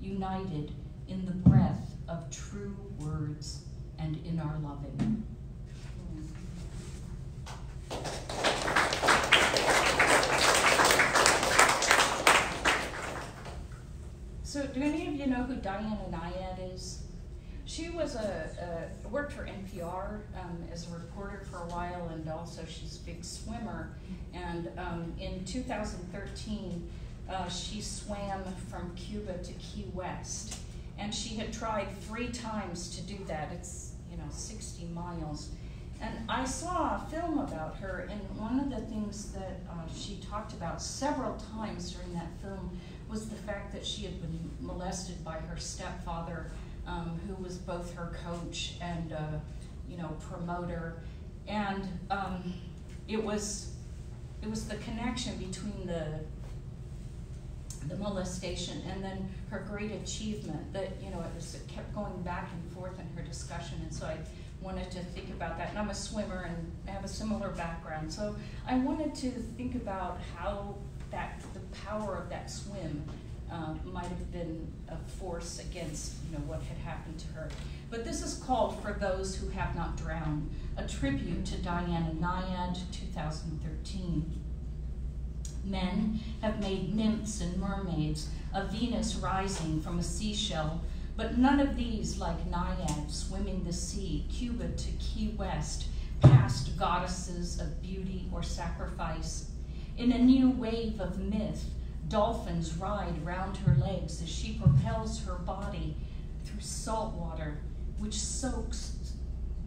united in the breath of true words and in our loving. So do any of you know who Diana Nyad is? She was a, a worked for NPR um, as a reporter for a while, and also she's a big swimmer. And um, in 2013, uh, she swam from Cuba to Key West, and she had tried three times to do that. It's you know 60 miles. And I saw a film about her, and one of the things that uh, she talked about several times during that film was the fact that she had been molested by her stepfather, um, who was both her coach and, uh, you know, promoter. And um, it was, it was the connection between the the molestation and then her great achievement that you know it was it kept going back and forth in her discussion. And so I wanted to think about that. And I'm a swimmer and have a similar background. So I wanted to think about how that the power of that swim uh, might have been force against you know what had happened to her but this is called for those who have not drowned a tribute to Diana Nyad 2013 Men have made nymphs and mermaids, a Venus rising from a seashell, but none of these like Naiad swimming the sea, Cuba to Key West, past goddesses of beauty or sacrifice. In a new wave of myth, dolphins ride round her legs as she propels her body through salt water, which soaks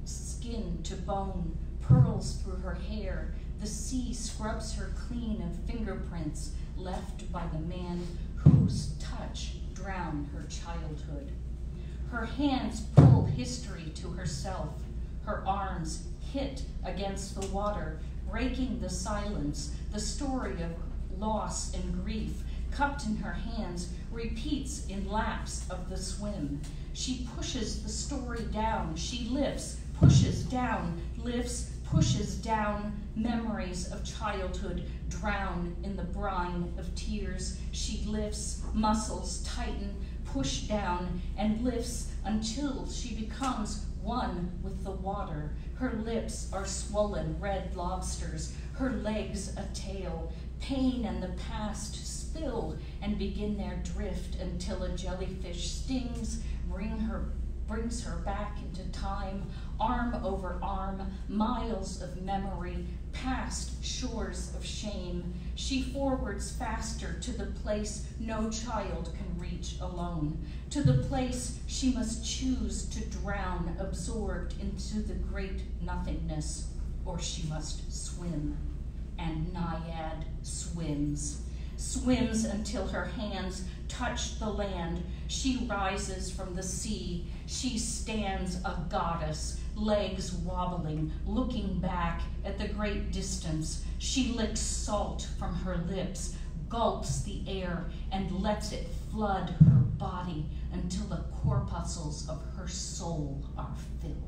skin to bone, pearls through her hair, the sea scrubs her clean of fingerprints left by the man whose touch drowned her childhood. Her hands pull history to herself. Her arms hit against the water, breaking the silence. The story of loss and grief, cupped in her hands, repeats in laps of the swim. She pushes the story down. She lifts, pushes down, lifts, pushes down memories of childhood drown in the brine of tears. She lifts, muscles tighten, push down, and lifts until she becomes one with the water. Her lips are swollen red lobsters, her legs a tail. Pain and the past spill and begin their drift until a jellyfish stings, bring her brings her back into time, arm over arm, miles of memory, past shores of shame. She forwards faster to the place no child can reach alone, to the place she must choose to drown, absorbed into the great nothingness, or she must swim. And Naiad swims, swims until her hands touch the land. She rises from the sea. She stands a goddess, legs wobbling, looking back at the great distance. She licks salt from her lips, gulps the air, and lets it flood her body until the corpuscles of her soul are filled.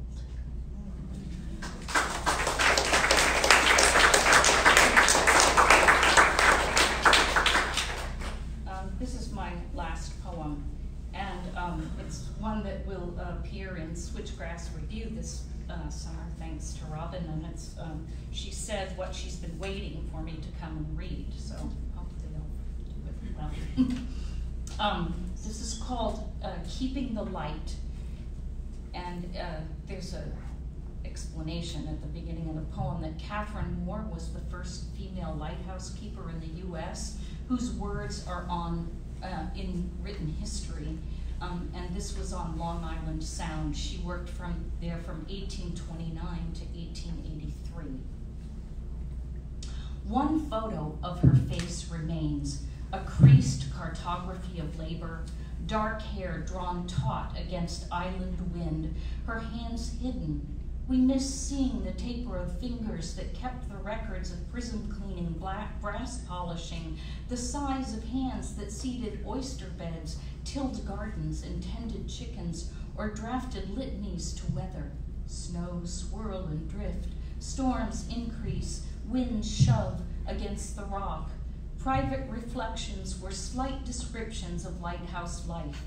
Um, this is my last poem, and um, it's one that will appear in Switchgrass Review this uh, summer, thanks to Robin. And it's um, she said what she's been waiting for me to come and read, so hopefully I'll do it well. <laughs> um, this is called uh, "Keeping the Light," and uh, there's a explanation at the beginning of the poem that Catherine Moore was the first female lighthouse keeper in the U.S whose words are on uh, in written history. Um, and this was on Long Island Sound. She worked from there from 1829 to 1883. One photo of her face remains, a creased cartography of labor, dark hair drawn taut against island wind, her hands hidden we miss seeing the taper of fingers that kept the records of prison cleaning, black brass polishing, the size of hands that seeded oyster beds, tilled gardens, and tended chickens, or drafted litanies to weather. Snow swirl and drift, storms increase, winds shove against the rock. Private reflections were slight descriptions of lighthouse life.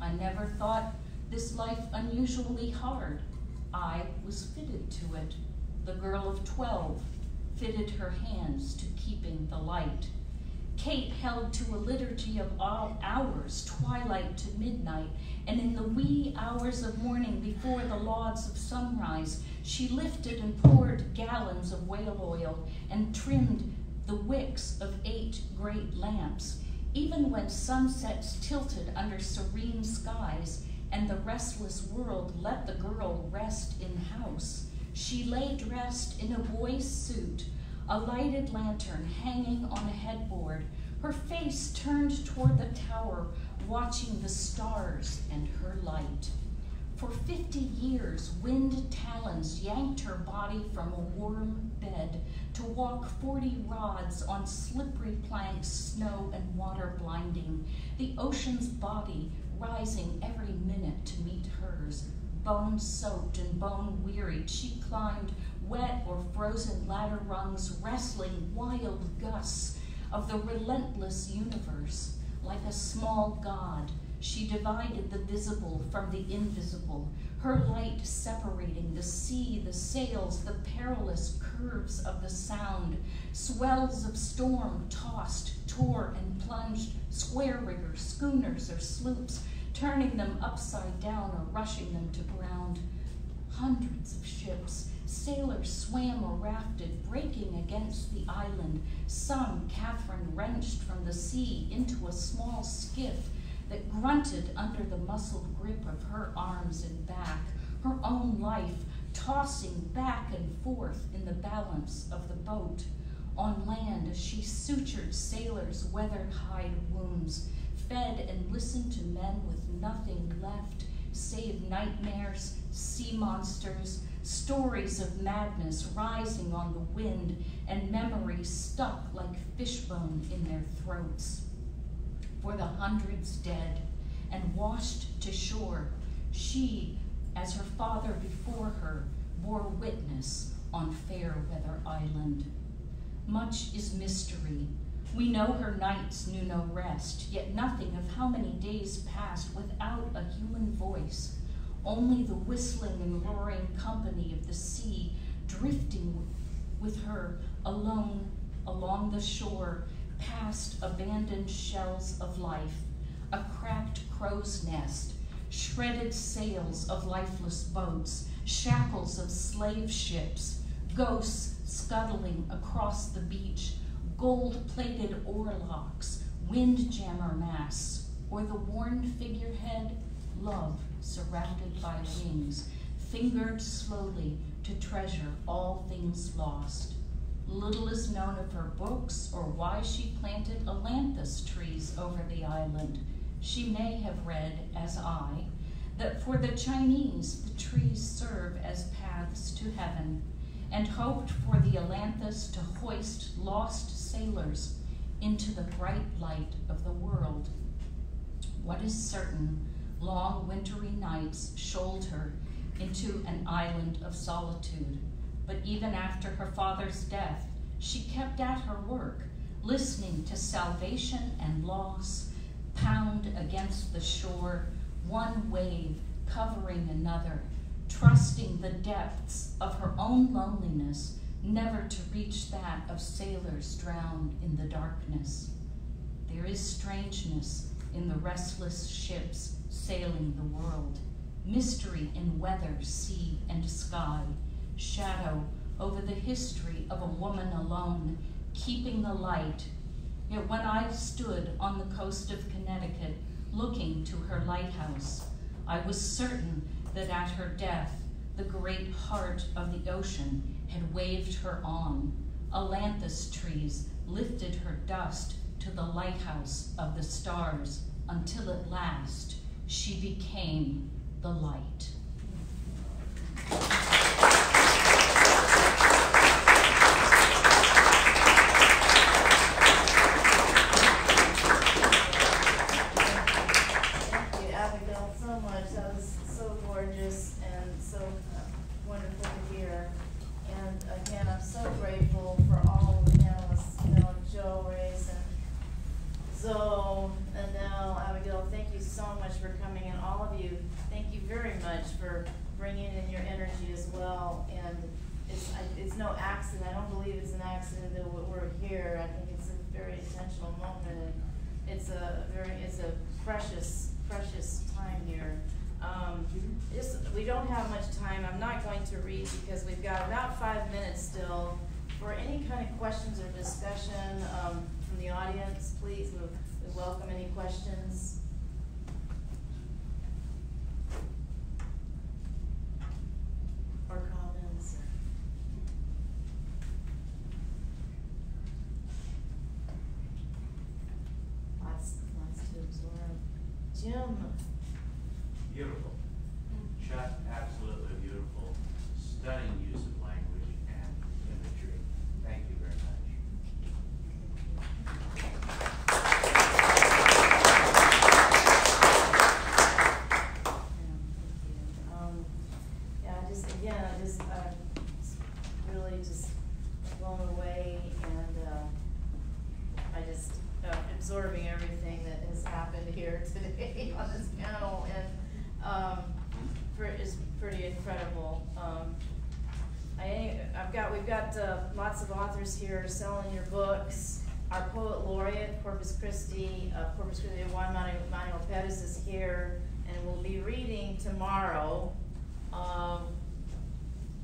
I never thought this life unusually hard I was fitted to it. The girl of twelve fitted her hands to keeping the light. Kate held to a liturgy of all hours, twilight to midnight, and in the wee hours of morning before the lauds of sunrise, she lifted and poured gallons of whale oil and trimmed the wicks of eight great lamps. Even when sunsets tilted under serene skies and the restless world let the girl rest in house, she lay dressed in a boy's suit, a lighted lantern hanging on a headboard, her face turned toward the tower, watching the stars and her light. For fifty years, wind talons yanked her body from a warm bed to walk forty rods on slippery planks, snow and water blinding, the ocean's body rising every minute to meet hers. Bone soaked and bone wearied, she climbed wet or frozen ladder rungs, wrestling wild gusts of the relentless universe. Like a small god, she divided the visible from the invisible, her light separating the sea, the sails, the perilous curves of the sound. Swells of storm tossed, tore, and plunged square riggers, schooners, or sloops, turning them upside down or rushing them to ground. Hundreds of ships, sailors swam or rafted, breaking against the island. Some Catherine wrenched from the sea into a small skiff that grunted under the muscled grip of her arms and back, her own life tossing back and forth in the balance of the boat. On land, she sutured sailors' weathered hide wounds, fed and listened to men with nothing left save nightmares, sea monsters, stories of madness rising on the wind, and memories stuck like fishbone in their throats. For the hundreds dead and washed to shore, she, as her father before her, bore witness on Fayerweather Island. Much is mystery. We know her nights knew no rest, yet nothing of how many days passed without a human voice, only the whistling and roaring company of the sea drifting with her alone along the shore past abandoned shells of life, a cracked crow's nest, shredded sails of lifeless boats, shackles of slave ships, ghosts scuttling across the beach, gold-plated oarlocks, windjammer masts, or the worn figurehead, love surrounded by wings, fingered slowly to treasure all things lost. Little is known of her books or why she planted ailanthus trees over the island. She may have read, as I, that for the Chinese the trees serve as paths to heaven, and hoped for the ailanthus to hoist lost sailors into the bright light of the world. What is certain, long wintry nights shoaled her into an island of solitude. But even after her father's death, she kept at her work, listening to salvation and loss pound against the shore, one wave covering another, trusting the depths of her own loneliness, never to reach that of sailors drowned in the darkness. There is strangeness in the restless ships sailing the world, mystery in weather, sea, and sky, shadow over the history of a woman alone, keeping the light. Yet when I stood on the coast of Connecticut, looking to her lighthouse, I was certain that at her death, the great heart of the ocean had waved her on. Ailanthus trees lifted her dust to the lighthouse of the stars until at last she became the light.
Thank you, Abigail, so much. That was so gorgeous and so uh, wonderful to hear. And again, I'm so grateful for all of the panelists, you know, Jo, Reyes, and Zoe, and now Abigail. Thank you so much for coming, and all of you, thank you very much and it's a very, it's a precious, precious time here. Um, just, we don't have much time, I'm not going to read because we've got about five minutes still. For any kind of questions or discussion, um, from the audience, please, we, we welcome any questions. Or comments, or. Lots, lots to absorb. Jim,
Beautiful. Chet, absolutely beautiful. Stunning use of language and imagery. Thank you very much.
Yeah, thank you. Um, yeah, I just, again, I just, uh, just really just blown away and, uh, I just, uh, absorbing everything that has happened here today on this panel and, um, for, is pretty incredible. Um, I, I've got, we've got, uh, lots here selling your books. Our poet laureate, Corpus Christi, uh, Corpus Christi, Juan Manuel Perez is here, and will be reading tomorrow, um,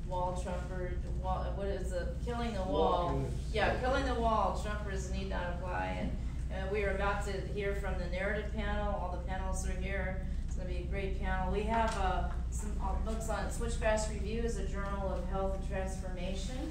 Wall Trumper, Wall, what is it, Killing the Wall.
Walking
Yeah, Killing the Wall, Trumpers Need Not Apply, and, uh, we are about to hear from the narrative panel, all the panelists are here. It's gonna be a great panel. We have, uh, some uh, books on Switchgrass Review is a journal of health and transformation.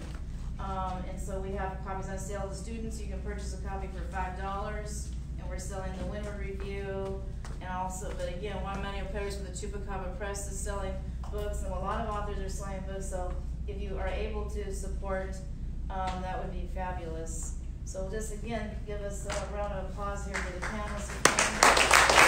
Um, and so we have copies on sale to students, you can purchase a copy for five dollars, and we're selling the Windward Review. And also, but again, Juan Manuel Perez with the Chupacabra Press is selling books, and a lot of authors are selling books, so if you are able to support, um, that would be fabulous. So just again, give us a round of applause here for the panelists.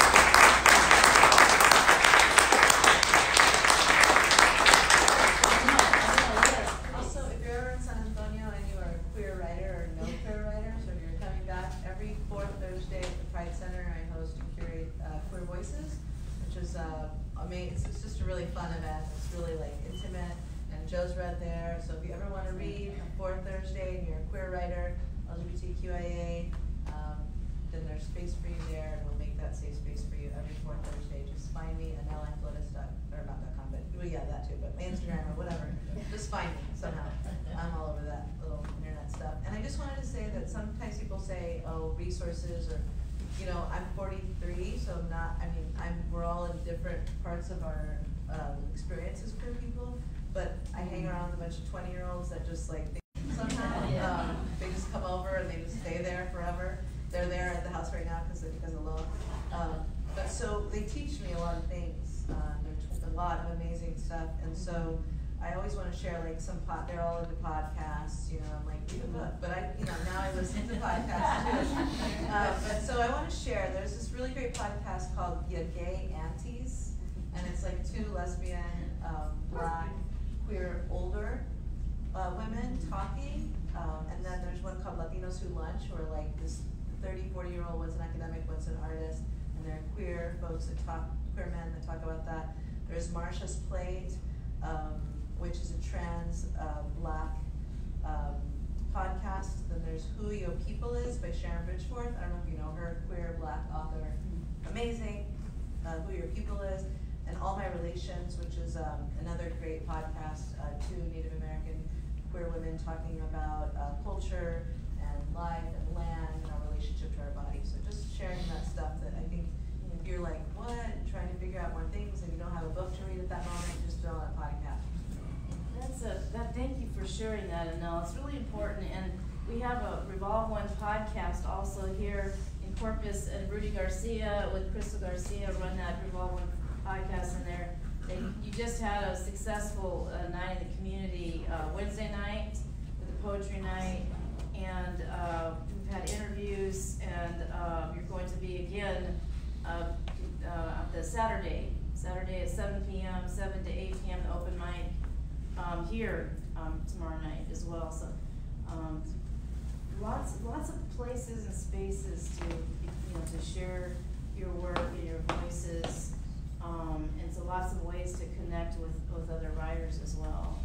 Also, if you're ever in San Antonio and you are a queer writer or no queer writers, or you're coming back, every fourth Thursday at the Pride Center, I host and curate, uh, Queer Voices, which is, uh, amazing, it's, it's just a really fun event, it's really like intimate, and Jo's read there, so if you ever wanna read a fourth Thursday and you're a queer writer, LGBTQIA, um, then there's space for you there, and we'll make that safe space for you every fourth Thursday, just find me at nlflotus dot, or not dot com, but, well, yeah, that too, but my Instagram or whatever, just find me somehow. I'm all over that little internet stuff. And I just wanted to say that sometimes people say, oh, resources or, you know, I'm forty-three, so I'm not, I mean, I'm, we're all in different parts of our, um, experience as queer people. But I hang around with a bunch of twenty-year-olds that just like, they- somehow,
Yeah.
um, they just come over and they just stay there forever. They're there at the house right now because, because of loan. Um, but so they teach me a lot of things, uh, there's a lot of amazing stuff, and so I always wanna share pod, they're all into podcasts, you know, I'm like, read a book, but I, you know, now I listen to podcasts too. <laughs> Uh, but so I wanna share, there's this really great podcast called Ya Gay Aunties, and it's like two lesbian, um, black, queer, older, uh, women talking, um, and then there's one called Latinos Who Lunch, where like this 30, 40 year old, one's an academic, one's an artist, and they're queer folks that talk, queer men that talk about that. There's Marsha's Plate, um, which is a trans, uh, black, um, podcast. Then there's Who Your People Is by Sharon Bridgforth, I don't know if you know her, queer, black author, amazing, uh, Who Your People Is. And All My Relations, which is, um, another great podcast, uh, two Native American queer women talking about, uh, culture and life and land and our relationship to our bodies. So just sharing that stuff that I think if you're like, what, trying to figure out more things and you don't have a book to read at that moment, just throw on a podcast.
That's a, that, thank you for sharing that, Anel, it's really important, and we have a Revolve One podcast also here in Corpus, and Rudy Garcia with Crystal Garcia run that Revolve One podcast in there. They, you just had a successful, uh, night in the community, uh, Wednesday night, with the poetry night, and, uh, we've had interviews, and, uh, you're going to be again, uh, uh, the Saturday, Saturday at seven P M, seven to eight P M, the open mic, um, here, um, tomorrow night as well, so, um, lots, lots of places and spaces to, you know, to share your work and your voices. Um, and so lots of ways to connect with, with other writers as well.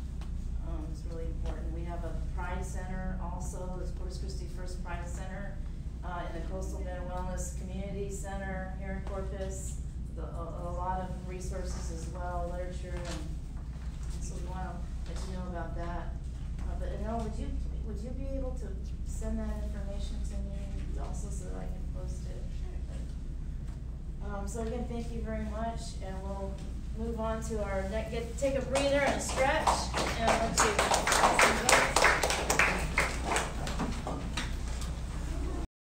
Um, it's really important. We have a Pride Center also, it's Corpus Christi First Pride Center, uh, in the Coastal Bend Wellness Community Center here in Corpus. The, a, a lot of resources as well, literature and, wanna let you know about that. Uh, but, no, would you, would you be able to send that information to me also so that I can post it? Um, so again, thank you very much, and we'll move on to our next, get, take a breather and a stretch, and let you.